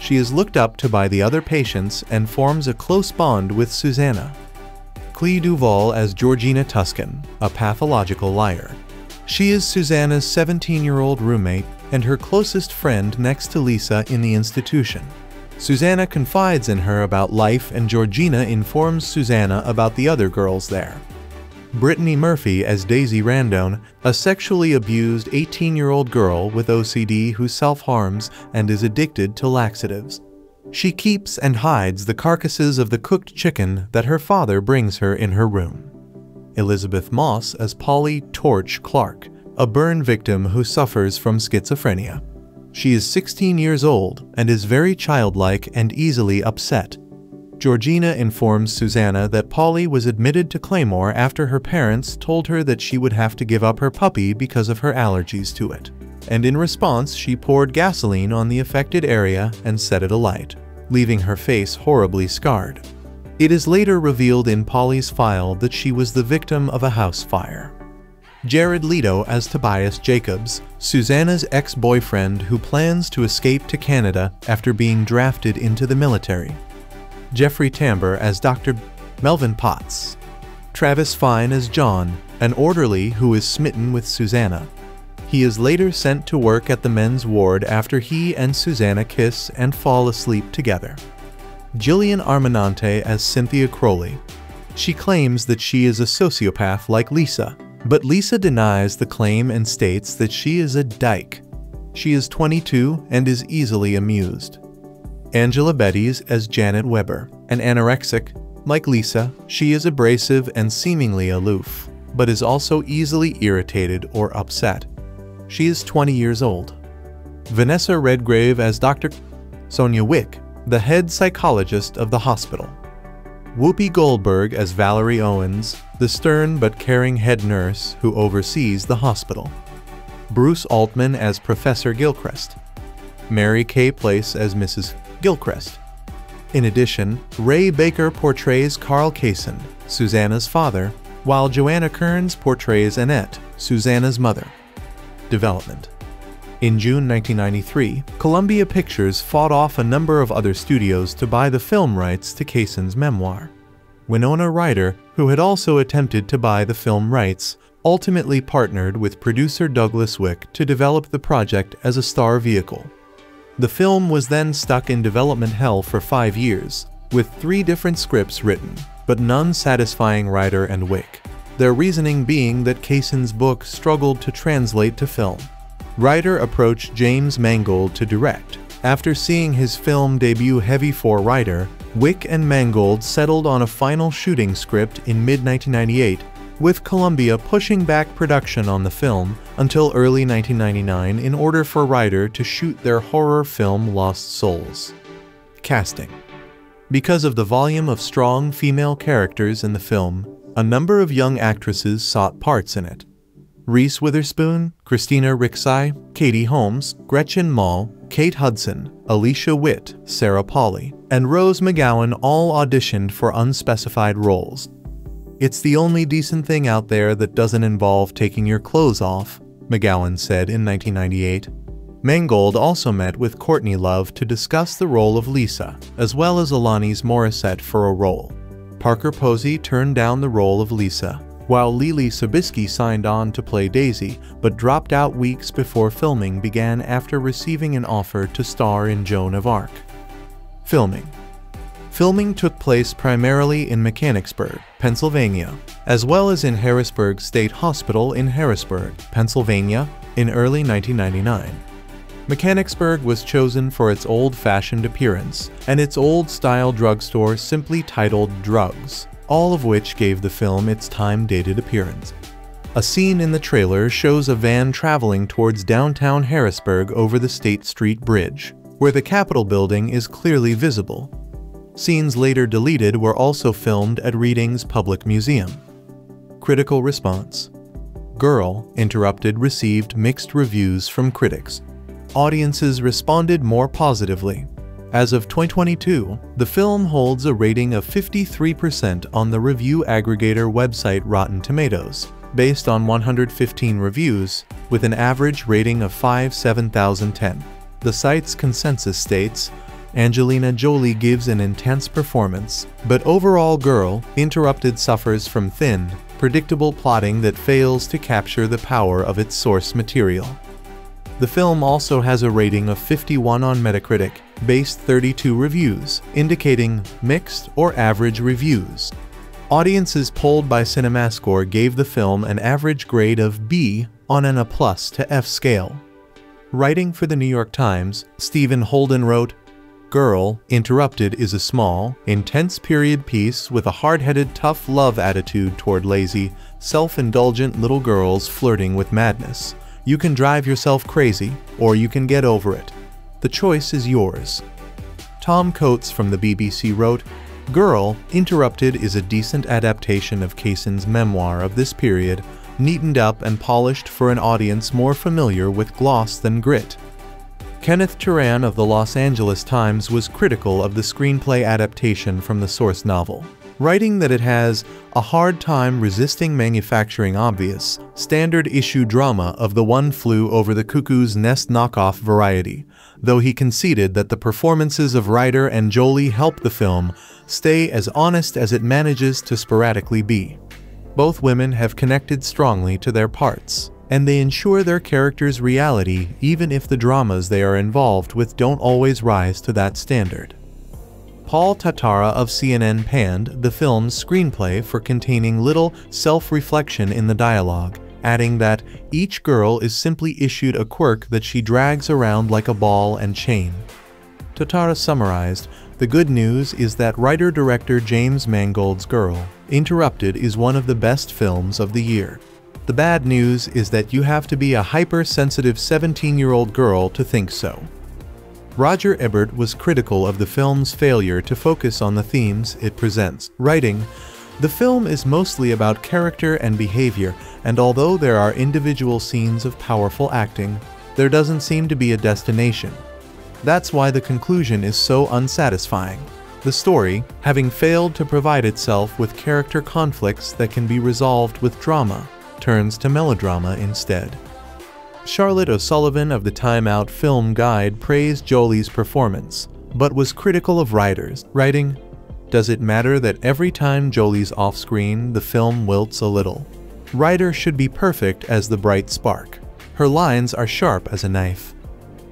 [SPEAKER 1] She is looked up to by the other patients and forms a close bond with Susanna. Clea DuVall as Georgina Tuscin, a pathological liar. She is Susanna's 17-year-old roommate and her closest friend next to Lisa in the institution. Susanna confides in her about life and Georgina informs Susanna about the other girls there. Brittany Murphy as Daisy Randone, a sexually abused 18-year-old girl with OCD who self-harms and is addicted to laxatives. She keeps and hides the carcasses of the cooked chicken that her father brings her in her room. Elisabeth Moss as Polly Torch Clark, a burn victim who suffers from schizophrenia. She is 16 years old and is very childlike and easily upset. Georgina informs Susanna that Polly was admitted to Claymore after her parents told her that she would have to give up her puppy because of her allergies to it. And in response, she poured gasoline on the affected area and set it alight leaving her face horribly scarred. It is later revealed in Polly's file that she was the victim of a house fire. Jared Leto as Tobias Jacobs, Susanna's ex-boyfriend who plans to escape to Canada after being drafted into the military. Jeffrey Tambor as Dr. Melvin Potts. Travis Fine as John, an orderly who is smitten with Susanna. He is later sent to work at the men's ward after he and Susanna kiss and fall asleep together. Jillian Armenante as Cynthia Crowley. She claims that she is a sociopath like Lisa, but Lisa denies the claim and states that she is a dyke. She is 22 and is easily amused. Angela Bettis as Janet Weber, an anorexic. Like Lisa, she is abrasive and seemingly aloof, but is also easily irritated or upset. She is 20 years old. Vanessa Redgrave as Dr. Sonia Wick, the head psychologist of the hospital. Whoopi Goldberg as Valerie Owens, the stern but caring head nurse who oversees the hospital. Bruce Altman as Professor Gilchrist. Mary Kay Place as Mrs. Gilchrist. In addition, Ray Baker portrays Carl Kaysen, Susanna's father, while Joanna Kerns portrays Annette, Susanna's mother development. In June 1993, Columbia Pictures fought off a number of other studios to buy the film rights to Kaysen's memoir. Winona Ryder, who had also attempted to buy the film rights, ultimately partnered with producer Douglas Wick to develop the project as a star vehicle. The film was then stuck in development hell for five years, with three different scripts written, but none satisfying Ryder and Wick their reasoning being that Kaysen's book struggled to translate to film. Ryder approached James Mangold to direct. After seeing his film debut Heavy for Ryder, Wick and Mangold settled on a final shooting script in mid-1998, with Columbia pushing back production on the film until early 1999 in order for Ryder to shoot their horror film Lost Souls. Casting Because of the volume of strong female characters in the film, a number of young actresses sought parts in it. Reese Witherspoon, Christina Ricci, Katie Holmes, Gretchen Mol, Kate Hudson, Alicia Witt, Sarah Polley, and Rose McGowan all auditioned for unspecified roles. It's the only decent thing out there that doesn't involve taking your clothes off, McGowan said in 1998. Mangold also met with Courtney Love to discuss the role of Lisa, as well as Alanis Morissette for a role. Parker Posey turned down the role of Lisa, while Leelee Sobieski signed on to play Daisy, but dropped out weeks before filming began after receiving an offer to star in Joan of Arc. Filming Filming took place primarily in Mechanicsburg, Pennsylvania, as well as in Harrisburg State Hospital in Harrisburg, Pennsylvania, in early 1999. Mechanicsburg was chosen for its old-fashioned appearance, and its old-style drugstore simply titled Drugs, all of which gave the film its time-dated appearance. A scene in the trailer shows a van traveling towards downtown Harrisburg over the State Street Bridge, where the Capitol building is clearly visible. Scenes later deleted were also filmed at Reading's Public Museum. Critical response Girl, Interrupted received mixed reviews from critics audiences responded more positively. As of 2022, the film holds a rating of 53% on the review aggregator website Rotten Tomatoes, based on 115 reviews, with an average rating of 5 7010. The site's consensus states, Angelina Jolie gives an intense performance, but overall Girl, Interrupted suffers from thin, predictable plotting that fails to capture the power of its source material. The film also has a rating of 51 on Metacritic, based 32 reviews, indicating mixed or average reviews. Audiences polled by CinemaScore gave the film an average grade of B on an A plus to F scale. Writing for the New York Times, Stephen Holden wrote, Girl, Interrupted is a small, intense period piece with a hard-headed tough love attitude toward lazy, self-indulgent little girls flirting with madness. You can drive yourself crazy, or you can get over it. The choice is yours. Tom Coates from the BBC wrote, Girl, Interrupted is a decent adaptation of Kaysen's memoir of this period, neatened up and polished for an audience more familiar with gloss than grit. Kenneth Turan of the Los Angeles Times was critical of the screenplay adaptation from the source novel, writing that it has a hard time resisting manufacturing obvious, standard issue drama of the one flew over the cuckoo's nest knockoff variety, though he conceded that the performances of Ryder and Jolie help the film stay as honest as it manages to sporadically be. Both women have connected strongly to their parts, and they ensure their characters' reality even if the dramas they are involved with don't always rise to that standard. Paul Tatara of CNN panned the film's screenplay for containing little self-reflection in the dialogue, adding that each girl is simply issued a quirk that she drags around like a ball and chain. Tatara summarized, the good news is that writer-director James Mangold's Girl, Interrupted is one of the best films of the year. The bad news is that you have to be a hypersensitive 17-year-old girl to think so. Roger Ebert was critical of the film's failure to focus on the themes it presents, writing, The film is mostly about character and behavior, and although there are individual scenes of powerful acting, there doesn't seem to be a destination. That's why the conclusion is so unsatisfying. The story, having failed to provide itself with character conflicts that can be resolved with drama, turns to melodrama instead. Charlotte O'Sullivan of the Time Out Film Guide praised Jolie's performance, but was critical of Ryder's, writing, Does it matter that every time Jolie's off-screen, the film wilts a little? Ryder should be perfect as the bright spark. Her lines are sharp as a knife.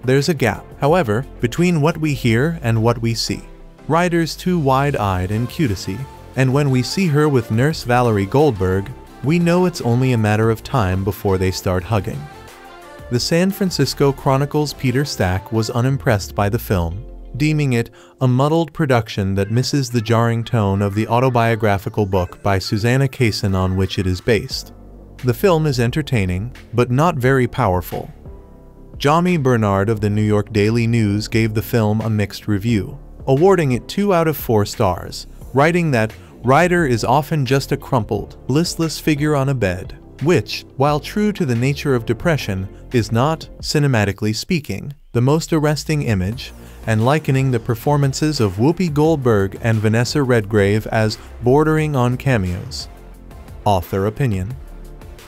[SPEAKER 1] There's a gap, however, between what we hear and what we see. Ryder's too wide-eyed and cutesy, and when we see her with Nurse Valerie Goldberg, we know it's only a matter of time before they start hugging. The San Francisco Chronicle's Peter Stack was unimpressed by the film, deeming it a muddled production that misses the jarring tone of the autobiographical book by Susanna Kaysen on which it is based. The film is entertaining, but not very powerful, Jami Bernard of the New York Daily News gave the film a mixed review, awarding it 2 out of 4 stars, writing that Ryder is often just a crumpled, listless figure on a bed, which, while true to the nature of depression, is not, cinematically speaking, the most arresting image, and likening the performances of Whoopi Goldberg and Vanessa Redgrave as bordering on cameos. Author Opinion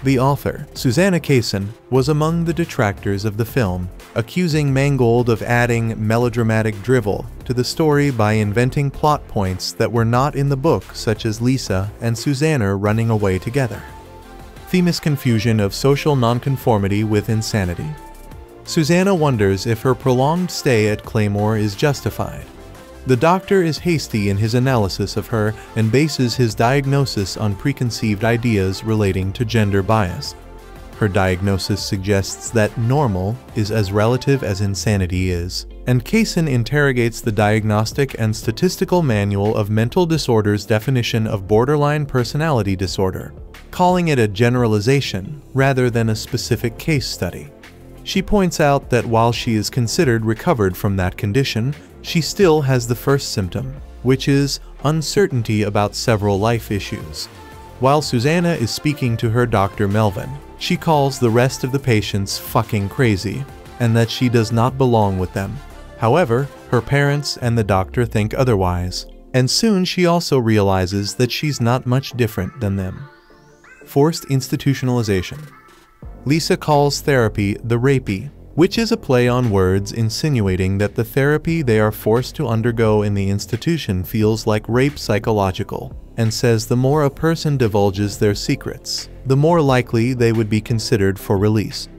[SPEAKER 1] the author, Susanna Kaysen, was among the detractors of the film, accusing Mangold of adding melodramatic drivel to the story by inventing plot points that were not in the book such as Lisa and Susanna running away together. Themis confusion of social nonconformity with insanity. Susanna wonders if her prolonged stay at Claymore is justified. The doctor is hasty in his analysis of her and bases his diagnosis on preconceived ideas relating to gender bias. Her diagnosis suggests that normal is as relative as insanity is, and Kaysen interrogates the Diagnostic and Statistical Manual of Mental Disorders definition of borderline personality disorder, calling it a generalization rather than a specific case study. She points out that while she is considered recovered from that condition, she still has the first symptom, which is uncertainty about several life issues. While Susanna is speaking to her doctor Melvin, she calls the rest of the patients fucking crazy, and that she does not belong with them. However, her parents and the doctor think otherwise, and soon she also realizes that she's not much different than them. Forced institutionalization. Lisa calls therapy the rapey, which is a play on words insinuating that the therapy they are forced to undergo in the institution feels like rape psychological, and says the more a person divulges their secrets, the more likely they would be considered for release.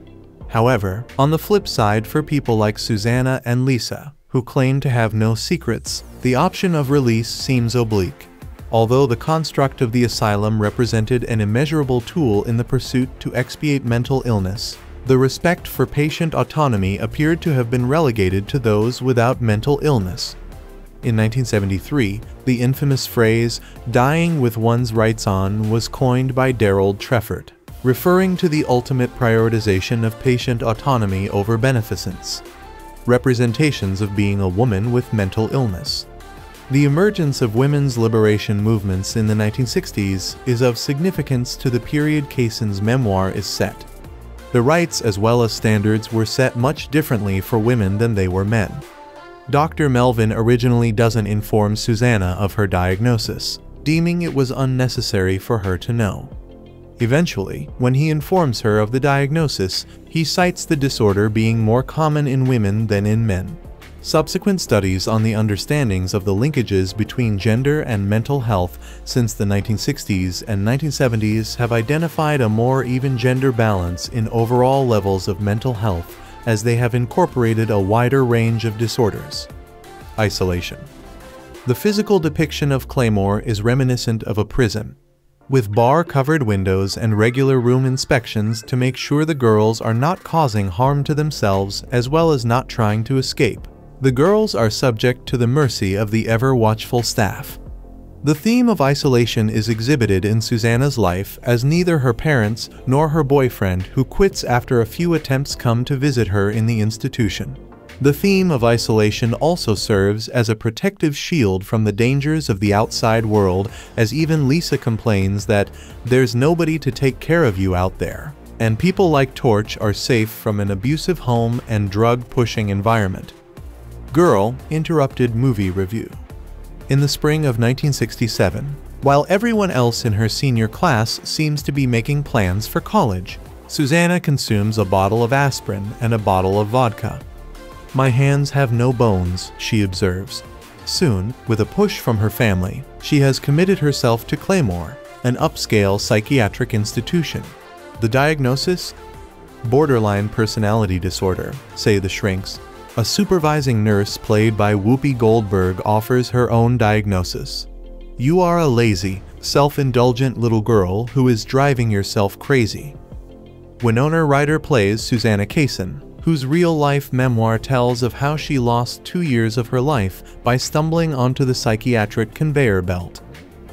[SPEAKER 1] However, on the flip side for people like Susanna and Lisa, who claim to have no secrets, the option of release seems oblique. Although the construct of the asylum represented an immeasurable tool in the pursuit to expiate mental illness, the respect for patient autonomy appeared to have been relegated to those without mental illness, In 1973, the infamous phrase, dying with one's rights on, was coined by Darold Treffert, referring to the ultimate prioritization of patient autonomy over beneficence, representations of being a woman with mental illness. The emergence of women's liberation movements in the 1960s is of significance to the period Kaysen's memoir is set. The rights as well as standards were set much differently for women than they were men. Dr. Melvin originally doesn't inform Susanna of her diagnosis, deeming it was unnecessary for her to know. Eventually, when he informs her of the diagnosis, he cites the disorder being more common in women than in men. Subsequent studies on the understandings of the linkages between gender and mental health since the 1960s and 1970s have identified a more even gender balance in overall levels of mental health as they have incorporated a wider range of disorders. Isolation. The physical depiction of Claymore is reminiscent of a prison, with bar-covered windows and regular room inspections to make sure the girls are not causing harm to themselves as well as not trying to escape. The girls are subject to the mercy of the ever-watchful staff. The theme of isolation is exhibited in Susanna's life as neither her parents nor her boyfriend who quits after a few attempts come to visit her in the institution. The theme of isolation also serves as a protective shield from the dangers of the outside world as even Lisa complains that there's nobody to take care of you out there, and people like Torch are safe from an abusive home and drug-pushing environment. Girl interrupted movie review. In the spring of 1967, while everyone else in her senior class seems to be making plans for college, Susanna consumes a bottle of aspirin and a bottle of vodka. My hands have no bones, she observes. Soon, with a push from her family, she has committed herself to Claymore, an upscale psychiatric institution. The diagnosis? Borderline personality disorder, say the shrinks, a supervising nurse played by Whoopi Goldberg offers her own diagnosis. You are a lazy, self-indulgent little girl who is driving yourself crazy. Winona Ryder plays Susanna Kaysen, whose real-life memoir tells of how she lost two years of her life by stumbling onto the psychiatric conveyor belt.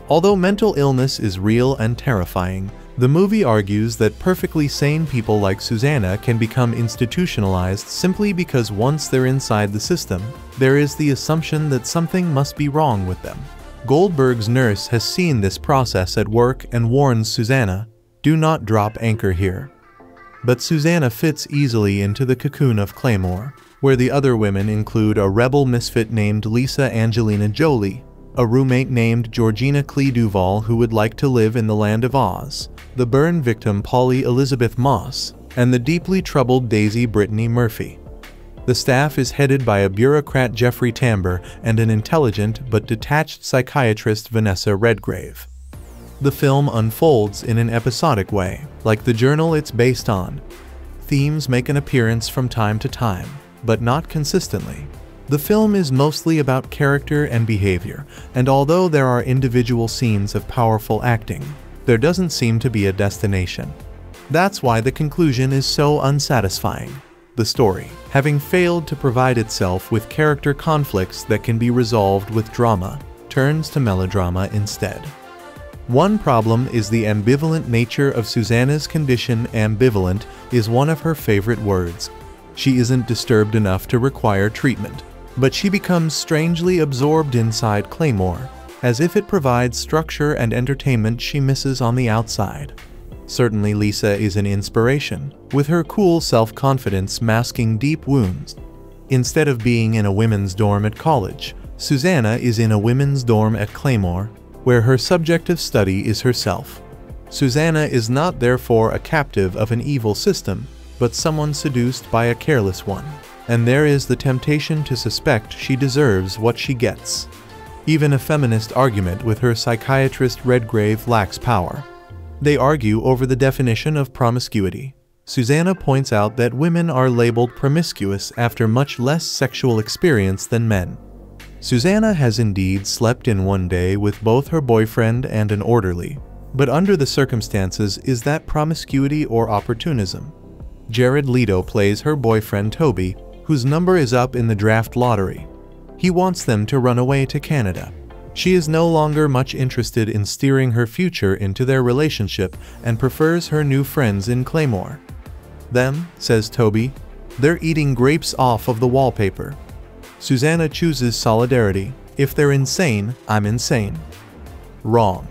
[SPEAKER 1] Although mental illness is real and terrifying, the movie argues that perfectly sane people like Susanna can become institutionalized simply because once they're inside the system, there is the assumption that something must be wrong with them. Goldberg's nurse has seen this process at work and warns Susanna, do not drop anchor here. But Susanna fits easily into the cocoon of Claymore, where the other women include a rebel misfit named Lisa Angelina Jolie, a roommate named Georgina Clea DuVall who would like to live in the land of Oz, the burn victim Polly Elisabeth Moss, and the deeply troubled Daisy Brittany Murphy. The staff is headed by a bureaucrat Jeffrey Tambor and an intelligent but detached psychiatrist Vanessa Redgrave. The film unfolds in an episodic way, like the journal it's based on. Themes make an appearance from time to time, but not consistently. The film is mostly about character and behavior, and although there are individual scenes of powerful acting, there doesn't seem to be a destination. That's why the conclusion is so unsatisfying. The story, having failed to provide itself with character conflicts that can be resolved with drama, turns to melodrama instead. One problem is the ambivalent nature of Susanna's condition ambivalent is one of her favorite words. She isn't disturbed enough to require treatment, but she becomes strangely absorbed inside Claymore, as if it provides structure and entertainment she misses on the outside. Certainly Lisa is an inspiration, with her cool self-confidence masking deep wounds. Instead of being in a women's dorm at college, Susanna is in a women's dorm at Claymore, where her subject of study is herself. Susanna is not therefore a captive of an evil system, but someone seduced by a careless one and there is the temptation to suspect she deserves what she gets. Even a feminist argument with her psychiatrist Redgrave lacks power. They argue over the definition of promiscuity. Susanna points out that women are labeled promiscuous after much less sexual experience than men. Susanna has indeed slept in one day with both her boyfriend and an orderly, but under the circumstances is that promiscuity or opportunism? Jared Leto plays her boyfriend Toby, whose number is up in the draft lottery. He wants them to run away to Canada. She is no longer much interested in steering her future into their relationship and prefers her new friends in Claymore. Them, says Toby, they're eating grapes off of the wallpaper. Susanna chooses solidarity. If they're insane, I'm insane. Wrong.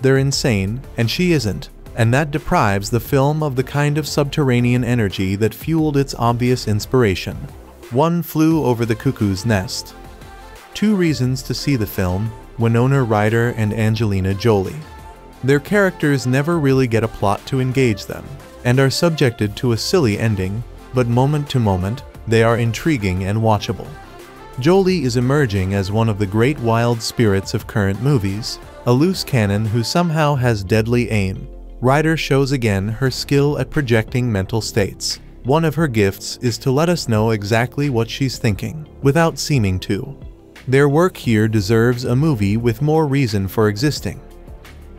[SPEAKER 1] They're insane, and she isn't, and that deprives the film of the kind of subterranean energy that fueled its obvious inspiration. One flew over the cuckoo's nest. Two reasons to see the film, Winona Ryder and Angelina Jolie. Their characters never really get a plot to engage them, and are subjected to a silly ending, but moment to moment, they are intriguing and watchable. Jolie is emerging as one of the great wild spirits of current movies, a loose cannon who somehow has deadly aim. Ryder shows again her skill at projecting mental states. One of her gifts is to let us know exactly what she's thinking, without seeming to. Their work here deserves a movie with more reason for existing.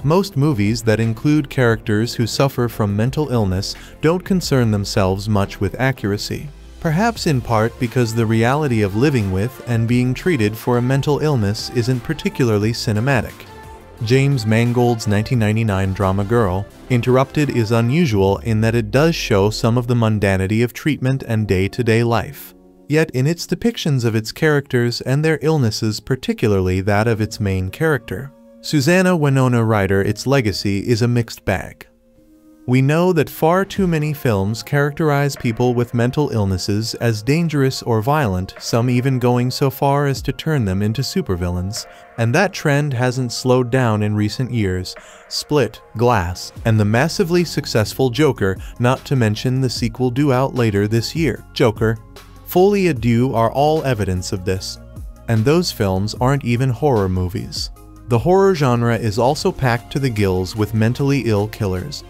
[SPEAKER 1] Most movies that include characters who suffer from mental illness don't concern themselves much with accuracy. Perhaps in part because the reality of living with and being treated for a mental illness isn't particularly cinematic. James Mangold's 1999 drama Girl, Interrupted is unusual in that it does show some of the mundanity of treatment and day-to-day -day life. Yet in its depictions of its characters and their illnesses particularly that of its main character, Susanna Winona Ryder its legacy is a mixed bag. We know that far too many films characterize people with mental illnesses as dangerous or violent, some even going so far as to turn them into supervillains, and that trend hasn't slowed down in recent years. Split, Glass, and the massively successful Joker, not to mention the sequel due out later this year, Joker, Folie à Deux are all evidence of this. And those films aren't even horror movies. The horror genre is also packed to the gills with mentally ill killers.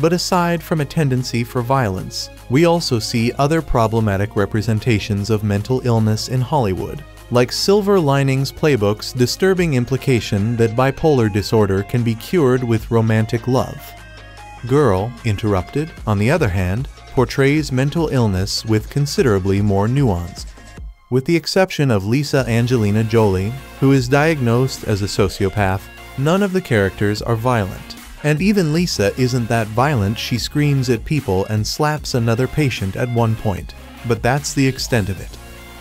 [SPEAKER 1] But aside from a tendency for violence, we also see other problematic representations of mental illness in Hollywood, like Silver Linings Playbook's disturbing implication that bipolar disorder can be cured with romantic love. Girl, Interrupted, on the other hand, portrays mental illness with considerably more nuance with the exception of Lisa Angelina Jolie, who is diagnosed as a sociopath, none of the characters are violent. And even Lisa isn't that violent, she screams at people and slaps another patient at one point. But that's the extent of it.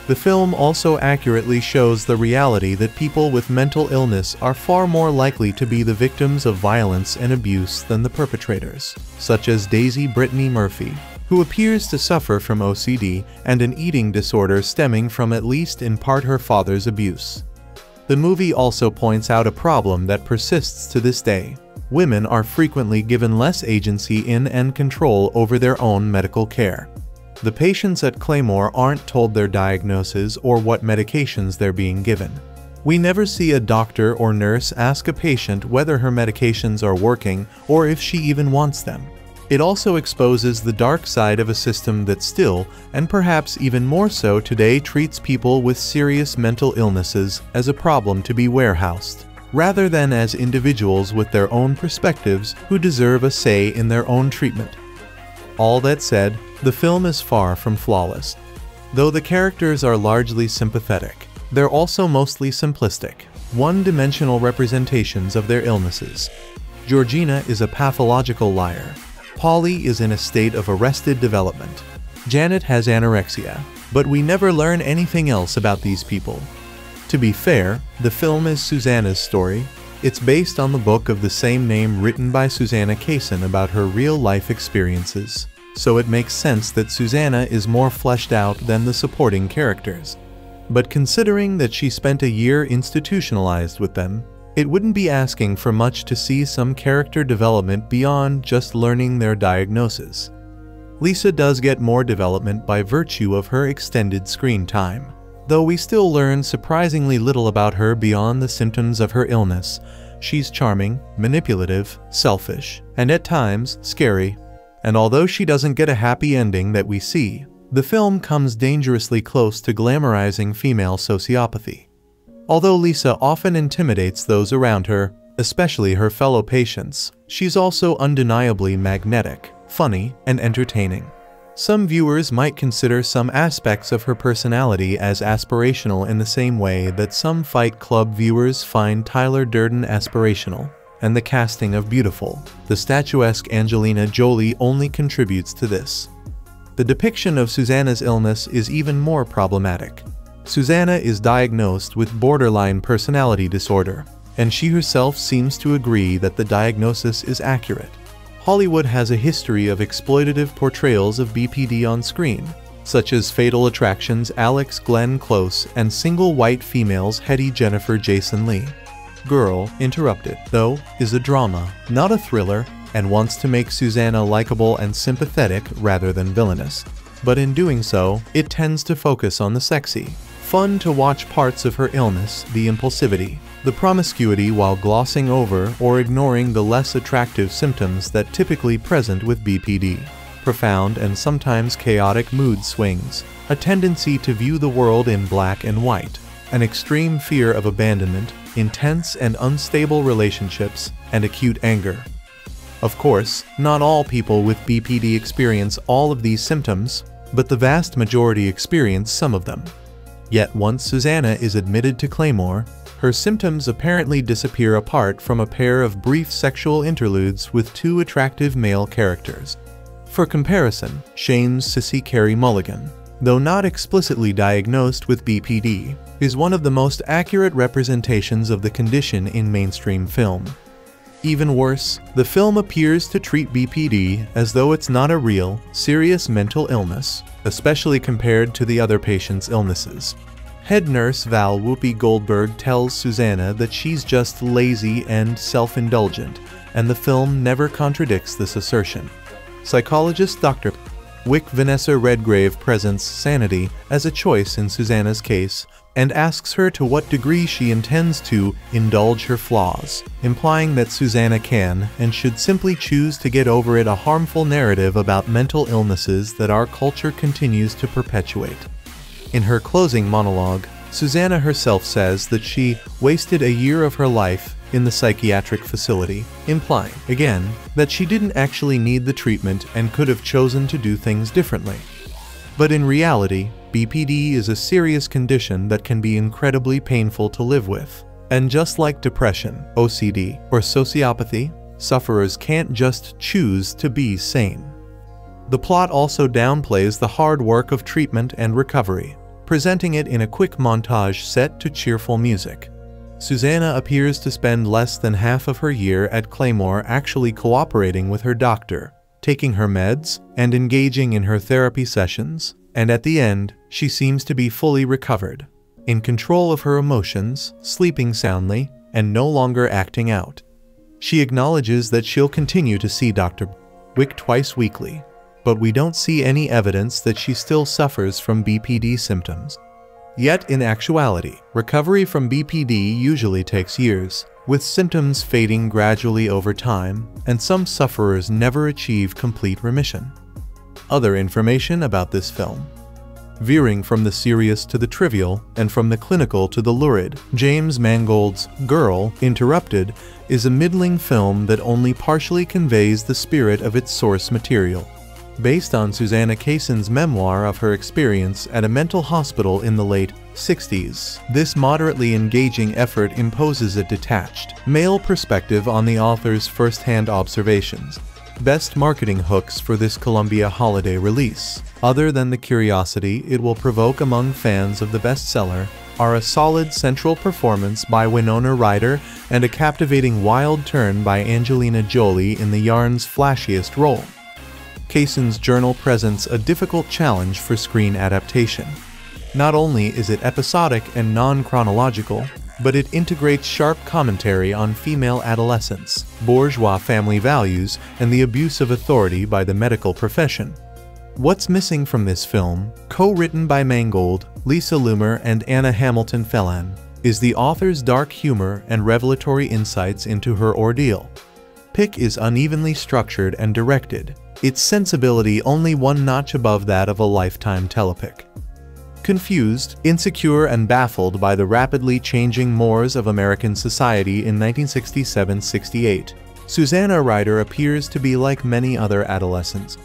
[SPEAKER 1] The film also accurately shows the reality that people with mental illness are far more likely to be the victims of violence and abuse than the perpetrators, such as Daisy Brittany Murphy, who appears to suffer from OCD and an eating disorder stemming from at least in part her father's abuse. The movie also points out a problem that persists to this day. Women are frequently given less agency in and control over their own medical care. The patients at Claymore aren't told their diagnosis or what medications they're being given. We never see a doctor or nurse ask a patient whether her medications are working or if she even wants them. It also exposes the dark side of a system that still, and perhaps even more so today, treats people with serious mental illnesses as a problem to be warehoused, rather than as individuals with their own perspectives who deserve a say in their own treatment. All that said, the film is far from flawless. Though the characters are largely sympathetic, they're also mostly simplistic, one-dimensional representations of their illnesses. Georgina is a pathological liar, Polly is in a state of arrested development. Janet has anorexia, but we never learn anything else about these people. To be fair, the film is Susanna's story. It's based on the book of the same name written by Susanna Kaysen about her real-life experiences, so it makes sense that Susanna is more fleshed out than the supporting characters. But considering that she spent a year institutionalized with them, it wouldn't be asking for much to see some character development beyond just learning their diagnosis. Lisa does get more development by virtue of her extended screen time, though we still learn surprisingly little about her beyond the symptoms of her illness. She's charming, manipulative, selfish, and at times scary. And although she doesn't get a happy ending that we see, the film comes dangerously close to glamorizing female sociopathy. Although Lisa often intimidates those around her, especially her fellow patients, she's also undeniably magnetic, funny, and entertaining. Some viewers might consider some aspects of her personality as aspirational in the same way that some Fight Club viewers find Tyler Durden aspirational, and the casting of Beautiful, the statuesque Angelina Jolie only contributes to this. The depiction of Susanna's illness is even more problematic. Susanna is diagnosed with borderline personality disorder, and she herself seems to agree that the diagnosis is accurate. Hollywood has a history of exploitative portrayals of BPD on screen, such as Fatal Attraction's Alex Glenn Close and single white females Hedy Jennifer Jason Lee. Girl, Interrupted, though, is a drama, not a thriller, and wants to make Susanna likable and sympathetic rather than villainous. But in doing so, it tends to focus on the sexy, fun to watch parts of her illness, the impulsivity, the promiscuity while glossing over or ignoring the less attractive symptoms that typically present with BPD. Profound and sometimes chaotic mood swings, a tendency to view the world in black and white, an extreme fear of abandonment, intense and unstable relationships, and acute anger. Of course, not all people with BPD experience all of these symptoms, but the vast majority experience some of them. Yet once Susanna is admitted to Claymore, her symptoms apparently disappear apart from a pair of brief sexual interludes with two attractive male characters. For comparison, Shame's Sissy Carey Mulligan, though not explicitly diagnosed with BPD, is one of the most accurate representations of the condition in mainstream film. Even worse, the film appears to treat BPD as though it's not a real, serious mental illness, especially compared to the other patient's illnesses. Head nurse Val Whoopi Goldberg tells Susanna that she's just lazy and self-indulgent, and the film never contradicts this assertion. Psychologist Dr. Wick Vanessa Redgrave presents sanity as a choice in Susanna's case and asks her to what degree she intends to indulge her flaws, implying that Susanna can and should simply choose to get over it a harmful narrative about mental illnesses that our culture continues to perpetuate. In her closing monologue, Susanna herself says that she wasted a year of her life in the psychiatric facility, implying, again, that she didn't actually need the treatment and could have chosen to do things differently. But in reality, BPD is a serious condition that can be incredibly painful to live with. And just like depression, OCD, or sociopathy, sufferers can't just choose to be sane. The plot also downplays the hard work of treatment and recovery, presenting it in a quick montage set to cheerful music. Susanna appears to spend less than half of her year at Claymore actually cooperating with her doctor, taking her meds, and engaging in her therapy sessions, and at the end, she seems to be fully recovered, in control of her emotions, sleeping soundly, and no longer acting out. She acknowledges that she'll continue to see Dr. Wick twice weekly, but we don't see any evidence that she still suffers from BPD symptoms. Yet in actuality, recovery from BPD usually takes years, with symptoms fading gradually over time, and some sufferers never achieve complete remission. Other information about this film veering from the serious to the trivial and from the clinical to the lurid. James Mangold's Girl, Interrupted is a middling film that only partially conveys the spirit of its source material. Based on Susanna Kaysen's memoir of her experience at a mental hospital in the late 60s, this moderately engaging effort imposes a detached, male perspective on the author's first-hand observations, best marketing hooks for this Columbia holiday release. Other than the curiosity it will provoke among fans of the bestseller, are a solid central performance by Winona Ryder and a captivating wild turn by Angelina Jolie in the yarn's flashiest role. Kaysen's journal presents a difficult challenge for screen adaptation. Not only is it episodic and non-chronological, but it integrates sharp commentary on female adolescence, bourgeois family values, and the abuse of authority by the medical profession. What's Missing from this film, co-written by Mangold, Lisa Loomer, and Anna Hamilton Phelan, is the author's dark humor and revelatory insights into her ordeal. Pick is unevenly structured and directed, its sensibility only one notch above that of a lifetime telepic. Confused, insecure, and baffled by the rapidly changing mores of American society in 1967-68, Susanna Ryder appears to be like many other adolescents.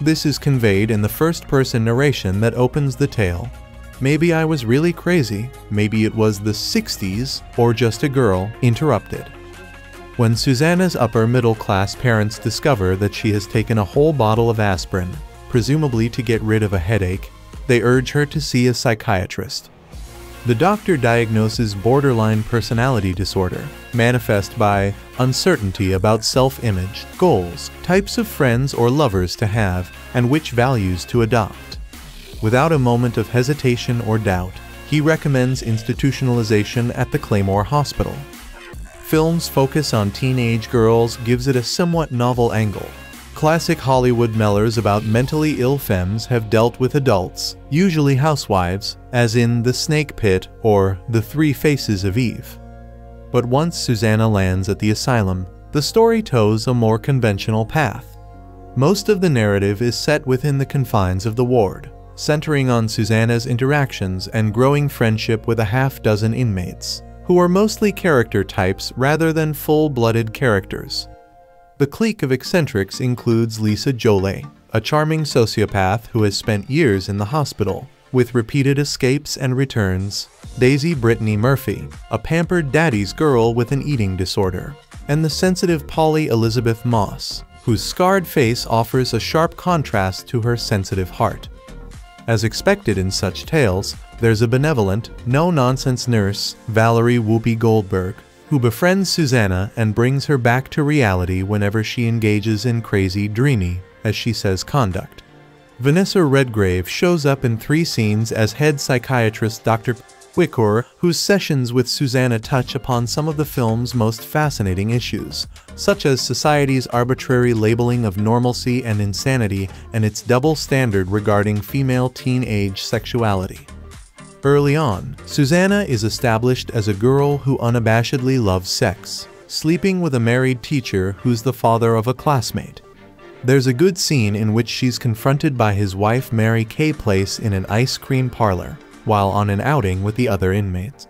[SPEAKER 1] This is conveyed in the first-person narration that opens the tale. Maybe I was really crazy, maybe it was the 60s, or just a girl, interrupted. When Susanna's upper middle class parents discover that she has taken a whole bottle of aspirin, presumably to get rid of a headache, they urge her to see a psychiatrist. The doctor diagnoses borderline personality disorder, manifest by uncertainty about self-image, goals, types of friends or lovers to have, and which values to adopt. Without a moment of hesitation or doubt, he recommends institutionalization at the Claymore Hospital. Film's focus on teenage girls gives it a somewhat novel angle, Classic Hollywood mellers about mentally ill femmes have dealt with adults, usually housewives, as in The Snake Pit or The Three Faces of Eve. But once Susanna lands at the asylum, the story toes a more conventional path. Most of the narrative is set within the confines of the ward, centering on Susanna's interactions and growing friendship with a half dozen inmates, who are mostly character types rather than full-blooded characters. The clique of eccentrics includes Lisa Jolie, a charming sociopath who has spent years in the hospital, with repeated escapes and returns, Daisy Brittany Murphy, a pampered daddy's girl with an eating disorder, and the sensitive Polly Elisabeth Moss, whose scarred face offers a sharp contrast to her sensitive heart. As expected in such tales, there's a benevolent, no-nonsense nurse, Valerie Whoopi Goldberg, who befriends Susanna and brings her back to reality whenever she engages in crazy, dreamy, as she says, conduct. Vanessa Redgrave shows up in three scenes as head psychiatrist Dr. Wickor, whose sessions with Susanna touch upon some of the film's most fascinating issues, such as society's arbitrary labeling of normalcy and insanity and its double standard regarding female teenage sexuality. Early on, Susanna is established as a girl who unabashedly loves sex, sleeping with a married teacher who's the father of a classmate. There's a good scene in which she's confronted by his wife Mary Kay Place in an ice cream parlor, while on an outing with the other inmates.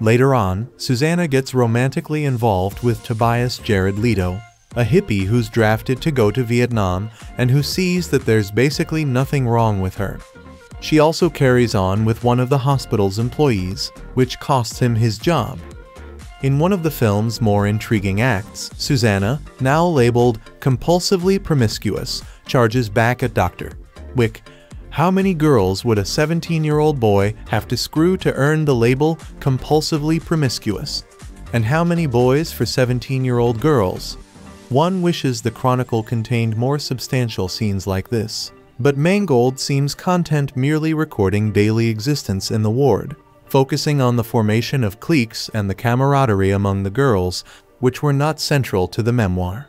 [SPEAKER 1] Later on, Susanna gets romantically involved with Tobias Jared Leto, a hippie who's drafted to go to Vietnam and who sees that there's basically nothing wrong with her, she also carries on with one of the hospital's employees, which costs him his job. In one of the film's more intriguing acts, Susanna, now labeled compulsively promiscuous, charges back at Dr. Wick, how many girls would a 17-year-old boy have to screw to earn the label compulsively promiscuous? And how many boys for 17-year-old girls? One wishes the chronicle contained more substantial scenes like this. But Mangold seems content merely recording daily existence in the ward, focusing on the formation of cliques and the camaraderie among the girls, which were not central to the memoir.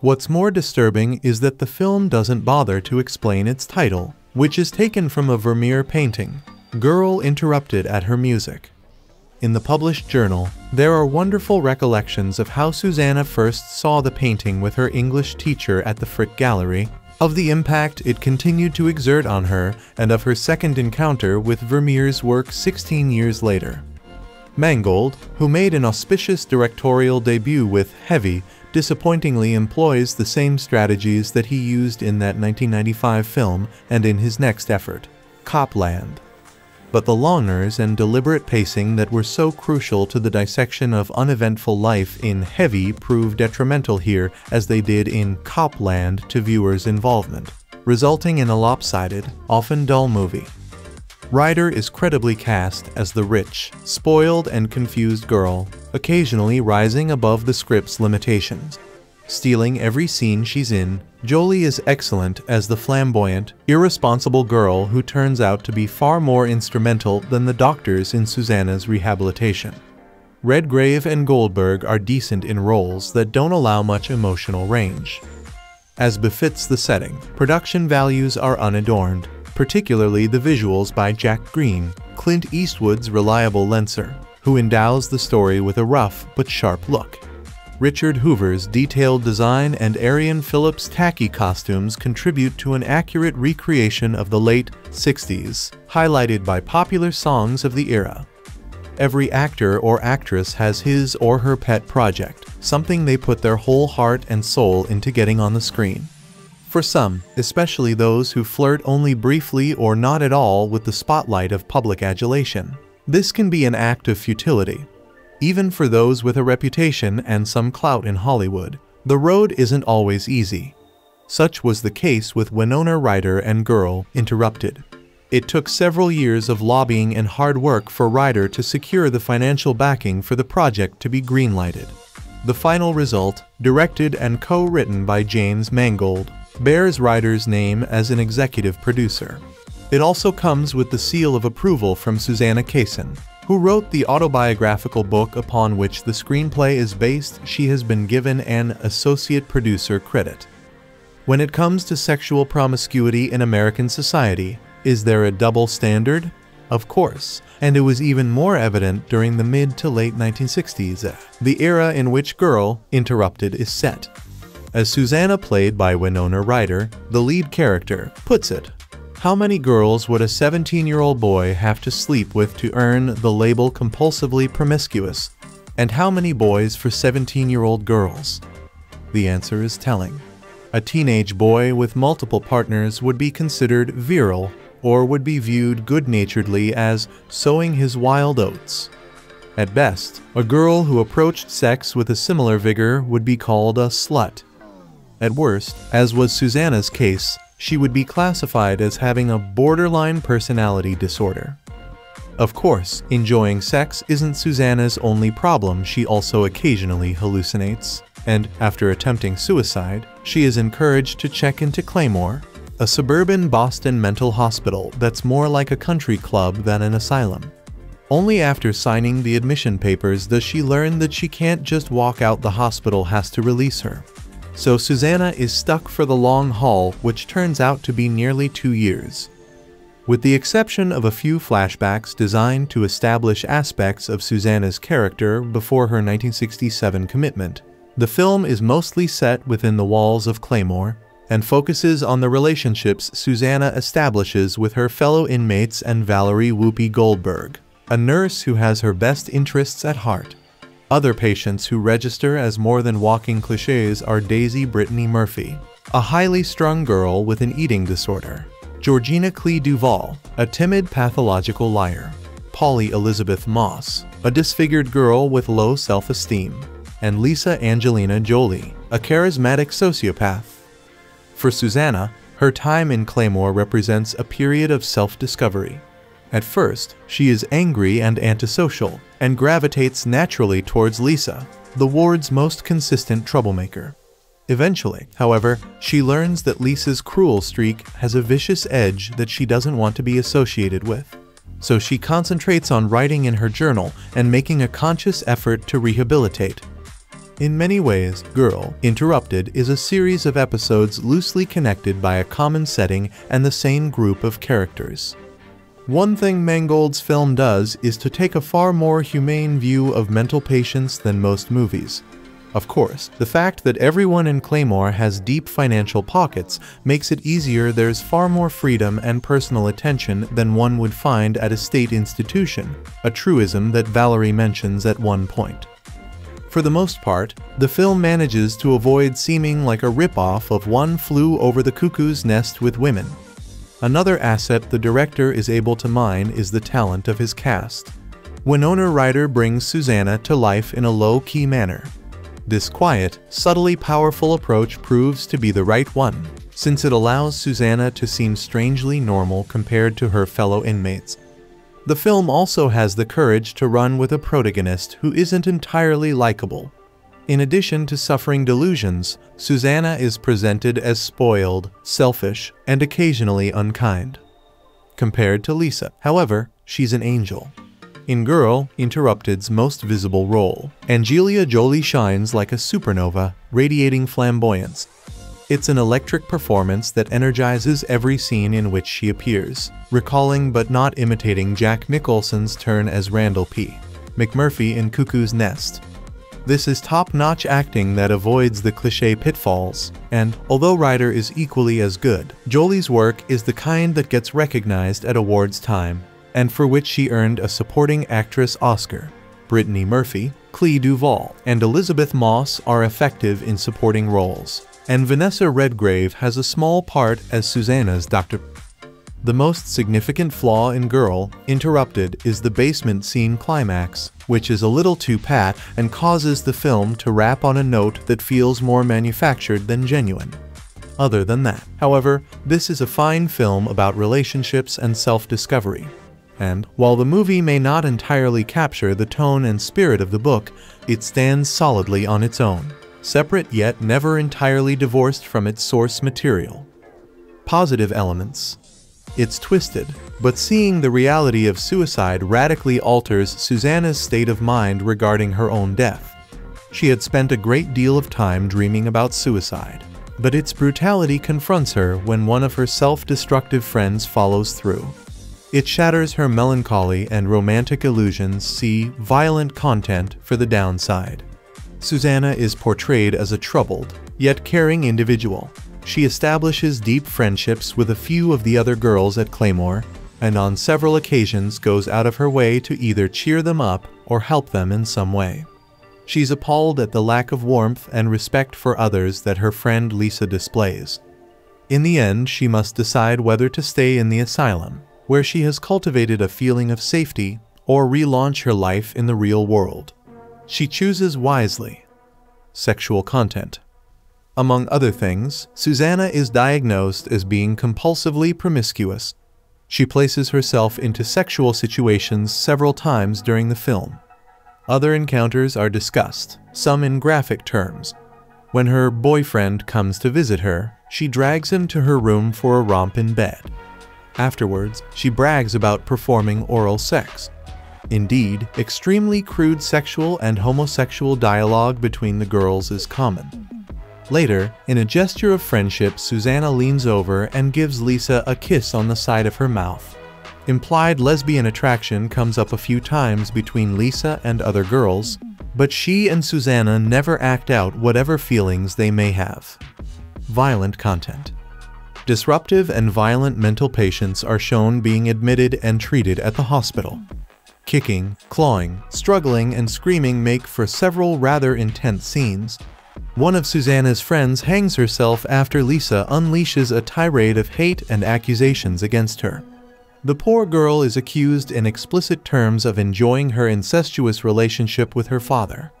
[SPEAKER 1] What's more disturbing is that the film doesn't bother to explain its title, which is taken from a Vermeer painting, Girl Interrupted at Her Music. In the published journal, there are wonderful recollections of how Susanna first saw the painting with her English teacher at the Frick Gallery of the impact it continued to exert on her and of her second encounter with Vermeer's work 16 years later. Mangold, who made an auspicious directorial debut with Heavy, disappointingly employs the same strategies that he used in that 1995 film and in his next effort, Cop Land but the longueurs and deliberate pacing that were so crucial to the dissection of uneventful life in Heavy prove detrimental here as they did in Cop Land to viewers' involvement, resulting in a lopsided, often dull movie. Ryder is credibly cast as the rich, spoiled and confused girl, occasionally rising above the script's limitations. Stealing every scene she's in, Jolie is excellent as the flamboyant, irresponsible girl who turns out to be far more instrumental than the doctors in Susanna's rehabilitation. Redgrave and Goldberg are decent in roles that don't allow much emotional range. As befits the setting, production values are unadorned, particularly the visuals by Jack Green, Clint Eastwood's reliable lenser, who endows the story with a rough but sharp look. Richard Hoover's detailed design and Arianne Phillips' tacky costumes contribute to an accurate recreation of the late 60s, highlighted by popular songs of the era. Every actor or actress has his or her pet project, something they put their whole heart and soul into getting on the screen. For some, especially those who flirt only briefly or not at all with the spotlight of public adulation, this can be an act of futility. Even for those with a reputation and some clout in Hollywood, the road isn't always easy. Such was the case with Winona Ryder and Girl Interrupted. It took several years of lobbying and hard work for Ryder to secure the financial backing for the project to be greenlighted. The final result, directed and co-written by James Mangold, bears Ryder's name as an executive producer. It also comes with the seal of approval from Susanna Kaysen, who wrote the autobiographical book upon which the screenplay is based. She has been given an associate producer credit. When it comes to sexual promiscuity in American society, is there a double standard? Of course, and it was even more evident during the mid to late 1960s, the era in which Girl Interrupted is set. As Susanna, played by Winona Ryder, the lead character, puts it, how many girls would a 17-year-old boy have to sleep with to earn the label compulsively promiscuous? And how many boys for 17-year-old girls? The answer is telling. A teenage boy with multiple partners would be considered virile or would be viewed good-naturedly as sowing his wild oats. At best, a girl who approached sex with a similar vigor would be called a slut. At worst, as was Susanna's case, she would be classified as having a borderline personality disorder. Of course, enjoying sex isn't Susanna's only problem, she also occasionally hallucinates, and after attempting suicide, she is encouraged to check into Claymore, a suburban Boston mental hospital that's more like a country club than an asylum. Only after signing the admission papers does she learn that she can't just walk out the hospital has to release her. So Susanna is stuck for the long haul, which turns out to be nearly two years. With the exception of a few flashbacks designed to establish aspects of Susanna's character before her 1967 commitment, the film is mostly set within the walls of Claymore, and focuses on the relationships Susanna establishes with her fellow inmates and Valerie Whoopi Goldberg, a nurse who has her best interests at heart. Other patients who register as more than walking cliches are Daisy Brittany Murphy, a highly strung girl with an eating disorder, Georgina Clea DuVall, a timid pathological liar, Polly Elisabeth Moss, a disfigured girl with low self-esteem, and Lisa Angelina Jolie, a charismatic sociopath. For Susanna, her time in Claymore represents a period of self-discovery. At first, she is angry and antisocial, and gravitates naturally towards Lisa, the ward's most consistent troublemaker. Eventually, however, she learns that Lisa's cruel streak has a vicious edge that she doesn't want to be associated with. So she concentrates on writing in her journal and making a conscious effort to rehabilitate, in many ways, Girl Interrupted is a series of episodes loosely connected by a common setting and the same group of characters. One thing Mangold's film does is to take a far more humane view of mental patients than most movies. Of course, the fact that everyone in Claymore has deep financial pockets makes it easier there's far more freedom and personal attention than one would find at a state institution, a truism that Valerie mentions at one point. For the most part, the film manages to avoid seeming like a ripoff of One Flew Over the Cuckoo's Nest with Women. Another asset the director is able to mine is the talent of his cast. Winona Ryder brings Susanna to life in a low-key manner. This quiet, subtly powerful approach proves to be the right one, since it allows Susanna to seem strangely normal compared to her fellow inmates. The film also has the courage to run with a protagonist who isn't entirely likable. In addition to suffering delusions, Susanna is presented as spoiled, selfish, and occasionally unkind. Compared to Lisa, however, she's an angel. In Girl, Interrupted's most visible role, Angelina Jolie shines like a supernova, radiating flamboyance, it's an electric performance that energizes every scene in which she appears, recalling but not imitating Jack Nicholson's turn as Randle P. McMurphy in Cuckoo's Nest. This is top-notch acting that avoids the cliché pitfalls, and although Ryder is equally as good, Jolie's work is the kind that gets recognized at awards time, and for which she earned a Supporting Actress Oscar. Brittany Murphy, Clea DuVall, and Elisabeth Moss are effective in supporting roles, and Vanessa Redgrave has a small part as Susanna's Dr. The most significant flaw in Girl, Interrupted is the basement scene climax, which is a little too pat and causes the film to wrap on a note that feels more manufactured than genuine. Other than that, however, this is a fine film about relationships and self-discovery. And, while the movie may not entirely capture the tone and spirit of the book, it stands solidly on its own, separate yet never entirely divorced from its source material. Positive elements it's twisted, but seeing the reality of suicide radically alters Susanna's state of mind regarding her own death. She had spent a great deal of time dreaming about suicide, but its brutality confronts her when one of her self-destructive friends follows through. It shatters her melancholy and romantic illusions see violent content for the downside. Susanna is portrayed as a troubled, yet caring individual, she establishes deep friendships with a few of the other girls at Claymore, and on several occasions goes out of her way to either cheer them up or help them in some way. She's appalled at the lack of warmth and respect for others that her friend Lisa displays. In the end, she must decide whether to stay in the asylum, where she has cultivated a feeling of safety, or relaunch her life in the real world. She chooses wisely. Sexual content. Among other things, Susanna is diagnosed as being compulsively promiscuous. She places herself into sexual situations several times during the film. Other encounters are discussed, some in graphic terms. When her boyfriend comes to visit her, she drags him to her room for a romp in bed. Afterwards, she brags about performing oral sex. Indeed, extremely crude sexual and homosexual dialogue between the girls is common. Later, in a gesture of friendship, Susanna leans over and gives Lisa a kiss on the side of her mouth. Implied lesbian attraction comes up a few times between Lisa and other girls, but she and Susanna never act out whatever feelings they may have. Violent content. Disruptive and violent mental patients are shown being admitted and treated at the hospital. Kicking, clawing, struggling, and screaming make for several rather intense scenes, one of Susanna's friends hangs herself after Lisa unleashes a tirade of hate and accusations against her. The poor girl is accused in explicit terms of enjoying her incestuous relationship with her father.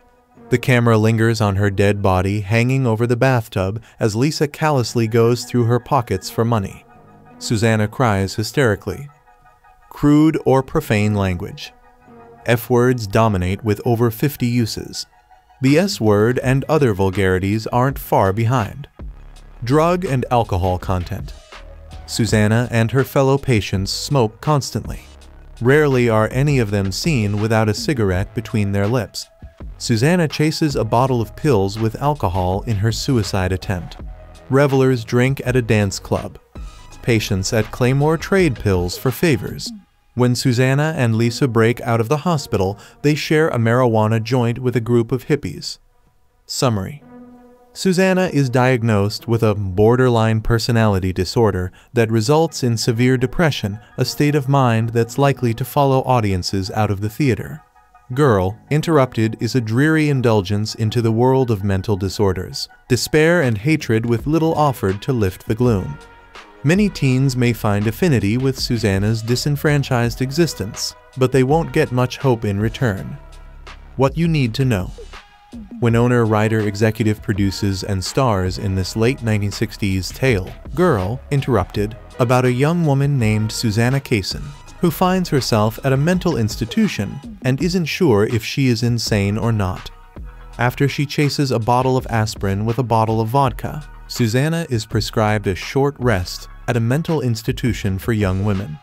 [SPEAKER 1] The camera lingers on her dead body hanging over the bathtub as Lisa callously goes through her pockets for money. Susanna cries hysterically. Crude or profane language. F-words dominate with over 50 uses. The S word and other vulgarities aren't far behind. Drug and alcohol content. Susanna and her fellow patients smoke constantly. Rarely are any of them seen without a cigarette between their lips. Susanna chases a bottle of pills with alcohol in her suicide attempt. Revelers drink at a dance club. Patients at Claymore trade pills for favors. When Susanna and Lisa break out of the hospital, they share a marijuana joint with a group of hippies. Summary Susanna is diagnosed with a borderline personality disorder that results in severe depression, a state of mind that's likely to follow audiences out of the theater. Girl, Interrupted is a dreary indulgence into the world of mental disorders, despair and hatred with little offered to lift the gloom. Many teens may find affinity with Susanna's disenfranchised existence, but they won't get much hope in return. What you need to know. Winona Ryder executive produces and stars in this late 1960s tale, Girl, Interrupted, about a young woman named Susanna Kaysen, who finds herself at a mental institution and isn't sure if she is insane or not. After she chases a bottle of aspirin with a bottle of vodka, Susanna is prescribed a short rest at a mental institution for young women.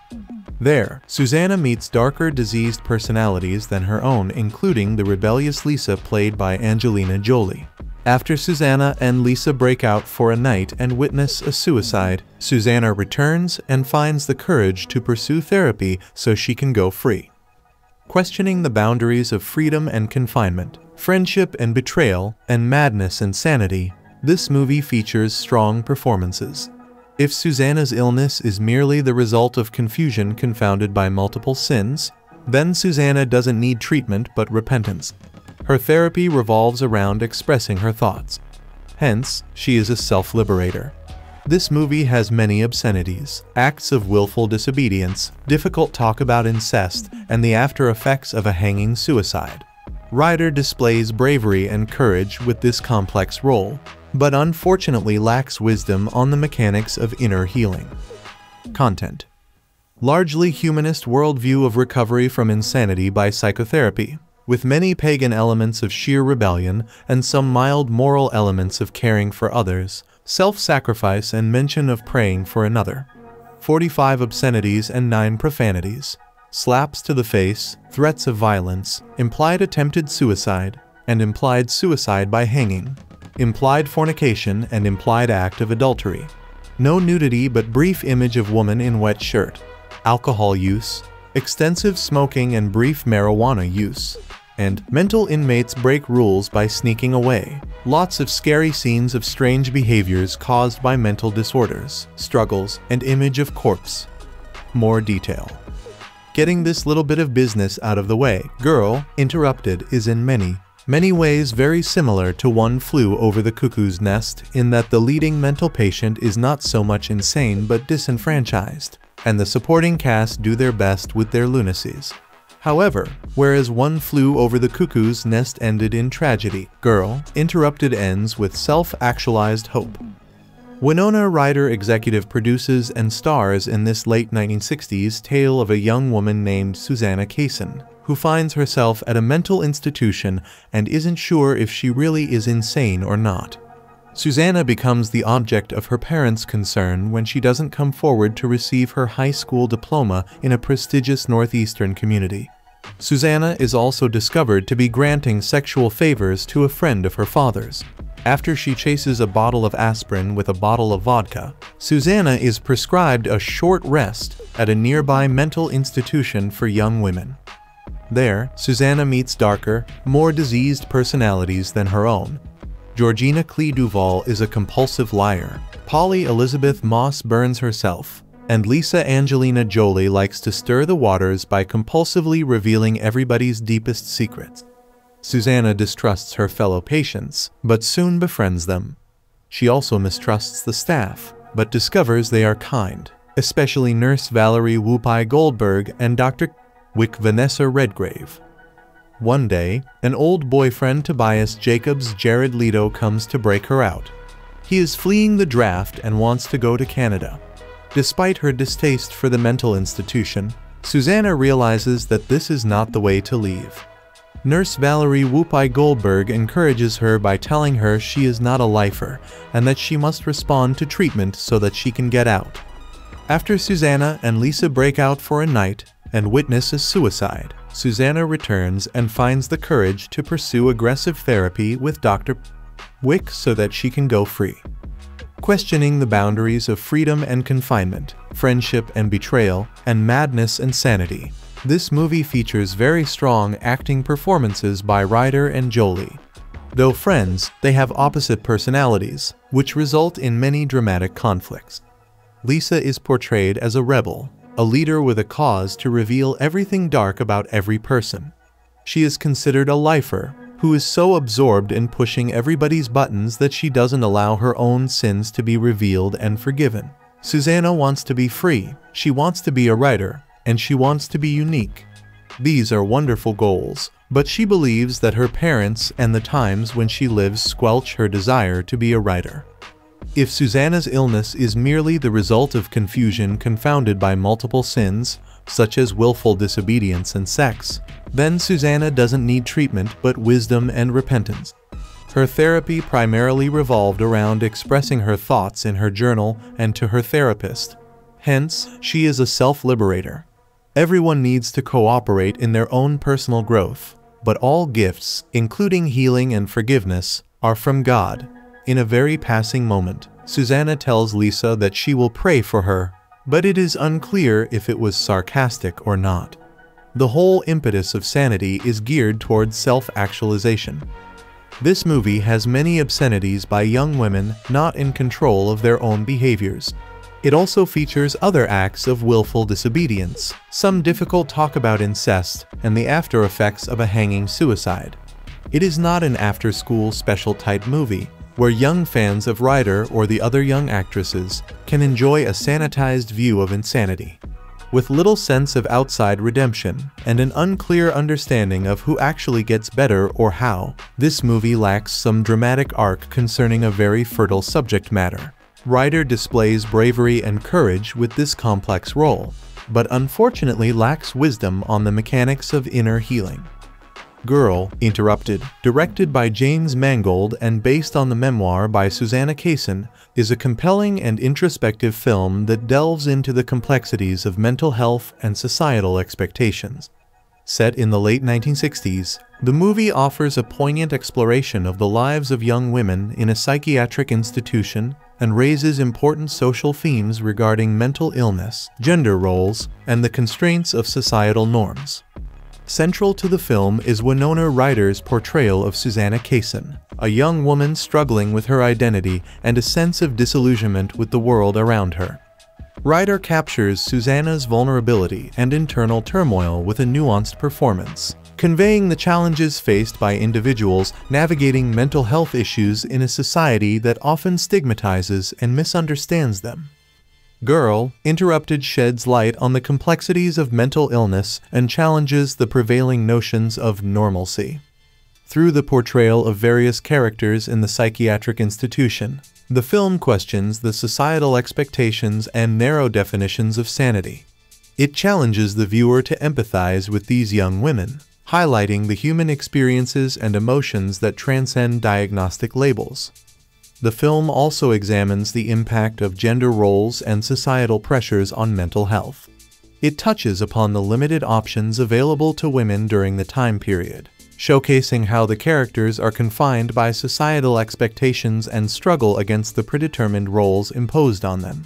[SPEAKER 1] There, Susanna meets darker diseased personalities than her own including the rebellious Lisa played by Angelina Jolie. After Susanna and Lisa break out for a night and witness a suicide, Susanna returns and finds the courage to pursue therapy so she can go free. Questioning the boundaries of freedom and confinement, friendship and betrayal, and madness and sanity, this movie features strong performances. If Susanna's illness is merely the result of confusion confounded by multiple sins, then Susanna doesn't need treatment but repentance. Her therapy revolves around expressing her thoughts. Hence, she is a self-liberator. This movie has many obscenities, acts of willful disobedience, difficult talk about incest, and the after effects of a hanging suicide. Ryder displays bravery and courage with this complex role, but unfortunately lacks wisdom on the mechanics of inner healing. Content Largely humanist worldview of recovery from insanity by psychotherapy, with many pagan elements of sheer rebellion and some mild moral elements of caring for others, self-sacrifice and mention of praying for another. 45 obscenities and 9 profanities, slaps to the face, threats of violence, implied attempted suicide, and implied suicide by hanging, implied fornication and implied act of adultery. No nudity but brief image of woman in wet shirt, alcohol use, extensive smoking and brief marijuana use, and mental inmates break rules by sneaking away. Lots of scary scenes of strange behaviors caused by mental disorders, struggles, and image of corpse. More detail. Getting this little bit of business out of the way, Girl, Interrupted is in many, many ways very similar to One Flew Over the Cuckoo's Nest in that the leading mental patient is not so much insane but disenfranchised, and the supporting cast do their best with their lunacies. However, whereas One Flew Over the Cuckoo's Nest ended in tragedy, Girl, Interrupted ends with self-actualized hope. Winona Ryder executive produces and stars in this late 1960s tale of a young woman named Susanna Kaysen, who finds herself at a mental institution and isn't sure if she really is insane or not. Susanna becomes the object of her parents' concern when she doesn't come forward to receive her high school diploma in a prestigious northeastern community. Susanna is also discovered to be granting sexual favors to a friend of her father's. After she chases a bottle of aspirin with a bottle of vodka, Susanna is prescribed a short rest at a nearby mental institution for young women. There, Susanna meets darker, more diseased personalities than her own. Georgina Clea DuVall is a compulsive liar. Polly Elisabeth Moss burns herself, and Lisa Angelina Jolie likes to stir the waters by compulsively revealing everybody's deepest secrets. Susanna distrusts her fellow patients, but soon befriends them. She also mistrusts the staff, but discovers they are kind, especially Nurse Valerie Whoopi Goldberg and Dr. Wick Vanessa Redgrave. One day, an old boyfriend Tobias Jacobs Jared Leto comes to break her out. He is fleeing the draft and wants to go to Canada. Despite her distaste for the mental institution, Susanna realizes that this is not the way to leave. Nurse Valerie Whoopi Goldberg encourages her by telling her she is not a lifer and that she must respond to treatment so that she can get out. After Susanna and Lisa break out for a night and witness a suicide, Susanna returns and finds the courage to pursue aggressive therapy with Dr. Wick so that she can go free questioning the boundaries of freedom and confinement, friendship and betrayal, and madness and sanity. This movie features very strong acting performances by Ryder and Jolie. Though friends, they have opposite personalities, which result in many dramatic conflicts. Lisa is portrayed as a rebel, a leader with a cause to reveal everything dark about every person. She is considered a lifer, who is so absorbed in pushing everybody's buttons that she doesn't allow her own sins to be revealed and forgiven. Susanna wants to be free, she wants to be a writer, and she wants to be unique. These are wonderful goals, but she believes that her parents and the times when she lives squelch her desire to be a writer. If Susanna's illness is merely the result of confusion confounded by multiple sins, such as willful disobedience and sex, then Susanna doesn't need treatment but wisdom and repentance. Her therapy primarily revolved around expressing her thoughts in her journal and to her therapist. Hence, she is a self-liberator. Everyone needs to cooperate in their own personal growth, but all gifts, including healing and forgiveness, are from God. In a very passing moment, Susanna tells Lisa that she will pray for her but it is unclear if it was sarcastic or not. The whole impetus of sanity is geared towards self-actualization. This movie has many obscenities by young women not in control of their own behaviors. It also features other acts of willful disobedience, some difficult talk about incest, and the after effects of a hanging suicide. It is not an after-school special type movie, where young fans of Ryder or the other young actresses can enjoy a sanitized view of insanity. With little sense of outside redemption and an unclear understanding of who actually gets better or how, this movie lacks some dramatic arc concerning a very fertile subject matter. Ryder displays bravery and courage with this complex role, but unfortunately lacks wisdom on the mechanics of inner healing. Girl, Interrupted, directed by James Mangold and based on the memoir by Susanna Kaysen, is a compelling and introspective film that delves into the complexities of mental health and societal expectations. Set in the late 1960s, the movie offers a poignant exploration of the lives of young women in a psychiatric institution and raises important social themes regarding mental illness, gender roles, and the constraints of societal norms. Central to the film is Winona Ryder's portrayal of Susanna Kaysen, a young woman struggling with her identity and a sense of disillusionment with the world around her. Ryder captures Susanna's vulnerability and internal turmoil with a nuanced performance, conveying the challenges faced by individuals navigating mental health issues in a society that often stigmatizes and misunderstands them. Girl, Interrupted sheds light on the complexities of mental illness and challenges the prevailing notions of normalcy. Through the portrayal of various characters in the psychiatric institution, the film questions the societal expectations and narrow definitions of sanity. It challenges the viewer to empathize with these young women, highlighting the human experiences and emotions that transcend diagnostic labels. The film also examines the impact of gender roles and societal pressures on mental health. It touches upon the limited options available to women during the time period, showcasing how the characters are confined by societal expectations and struggle against the predetermined roles imposed on them.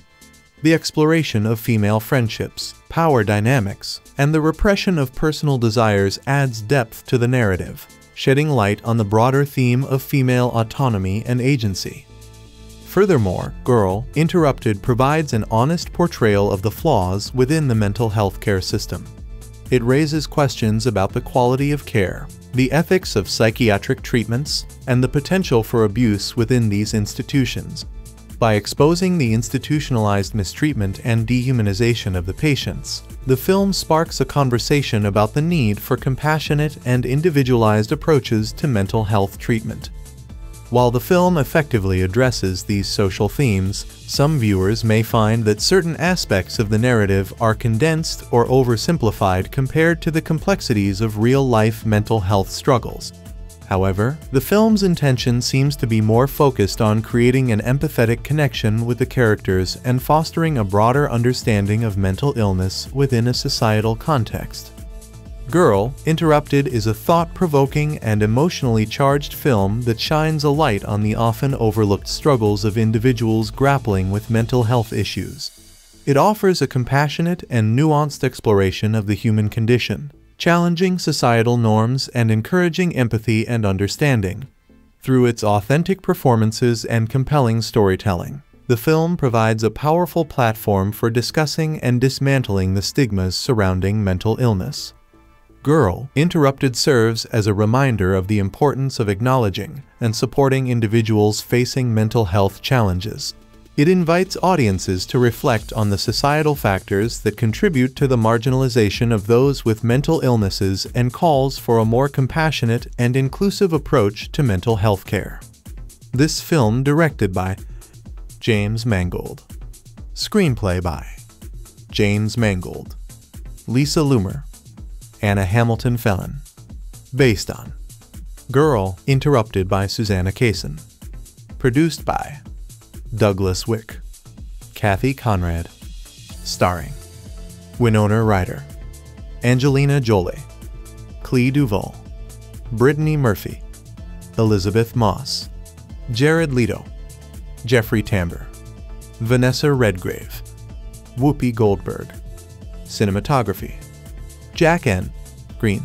[SPEAKER 1] The exploration of female friendships, power dynamics, and the repression of personal desires adds depth to the narrative, shedding light on the broader theme of female autonomy and agency. Furthermore, Girl, Interrupted provides an honest portrayal of the flaws within the mental health care system. It raises questions about the quality of care, the ethics of psychiatric treatments, and the potential for abuse within these institutions. By exposing the institutionalized mistreatment and dehumanization of the patients, the film sparks a conversation about the need for compassionate and individualized approaches to mental health treatment. While the film effectively addresses these social themes, some viewers may find that certain aspects of the narrative are condensed or oversimplified compared to the complexities of real-life mental health struggles. However, the film's intention seems to be more focused on creating an empathetic connection with the characters and fostering a broader understanding of mental illness within a societal context. Girl, Interrupted is a thought-provoking and emotionally charged film that shines a light on the often overlooked struggles of individuals grappling with mental health issues. It offers a compassionate and nuanced exploration of the human condition, challenging societal norms and encouraging empathy and understanding. Through its authentic performances and compelling storytelling, the film provides a powerful platform for discussing and dismantling the stigmas surrounding mental illness. Girl, Interrupted serves as a reminder of the importance of acknowledging and supporting individuals facing mental health challenges. It invites audiences to reflect on the societal factors that contribute to the marginalization of those with mental illnesses and calls for a more compassionate and inclusive approach to mental health care. This film directed by James Mangold. Screenplay by James Mangold. Lisa Loomer. Anna Hamilton Phelan. Based on Girl, interrupted by Susanna Kaysen. Produced by Douglas Wick. Cathy Konrad. Starring Winona Ryder. Angelina Jolie. Clea DuVall. Brittany Murphy. Elisabeth Moss. Jared Leto. Jeffrey Tambor. Vanessa Redgrave. Whoopi Goldberg. Cinematography Jack N. Green.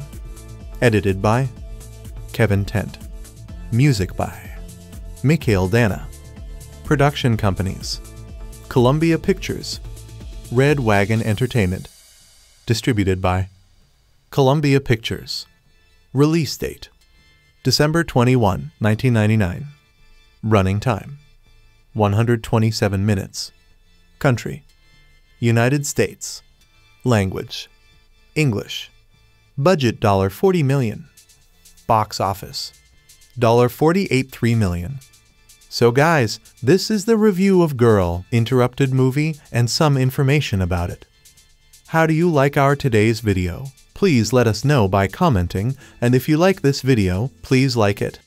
[SPEAKER 1] Edited by Kevin Tent. Music by Mychael Danna. Production companies Columbia Pictures. Red Wagon Entertainment. Distributed by Columbia Pictures. Release date December 21, 1999. Running time 127 minutes. Country United States. Language English. Budget $40 million. Box office $48.3 million. So guys, this is the review of Girl, Interrupted movie and some information about it. How do you like our today's video? Please let us know by commenting, and if you like this video, please like it.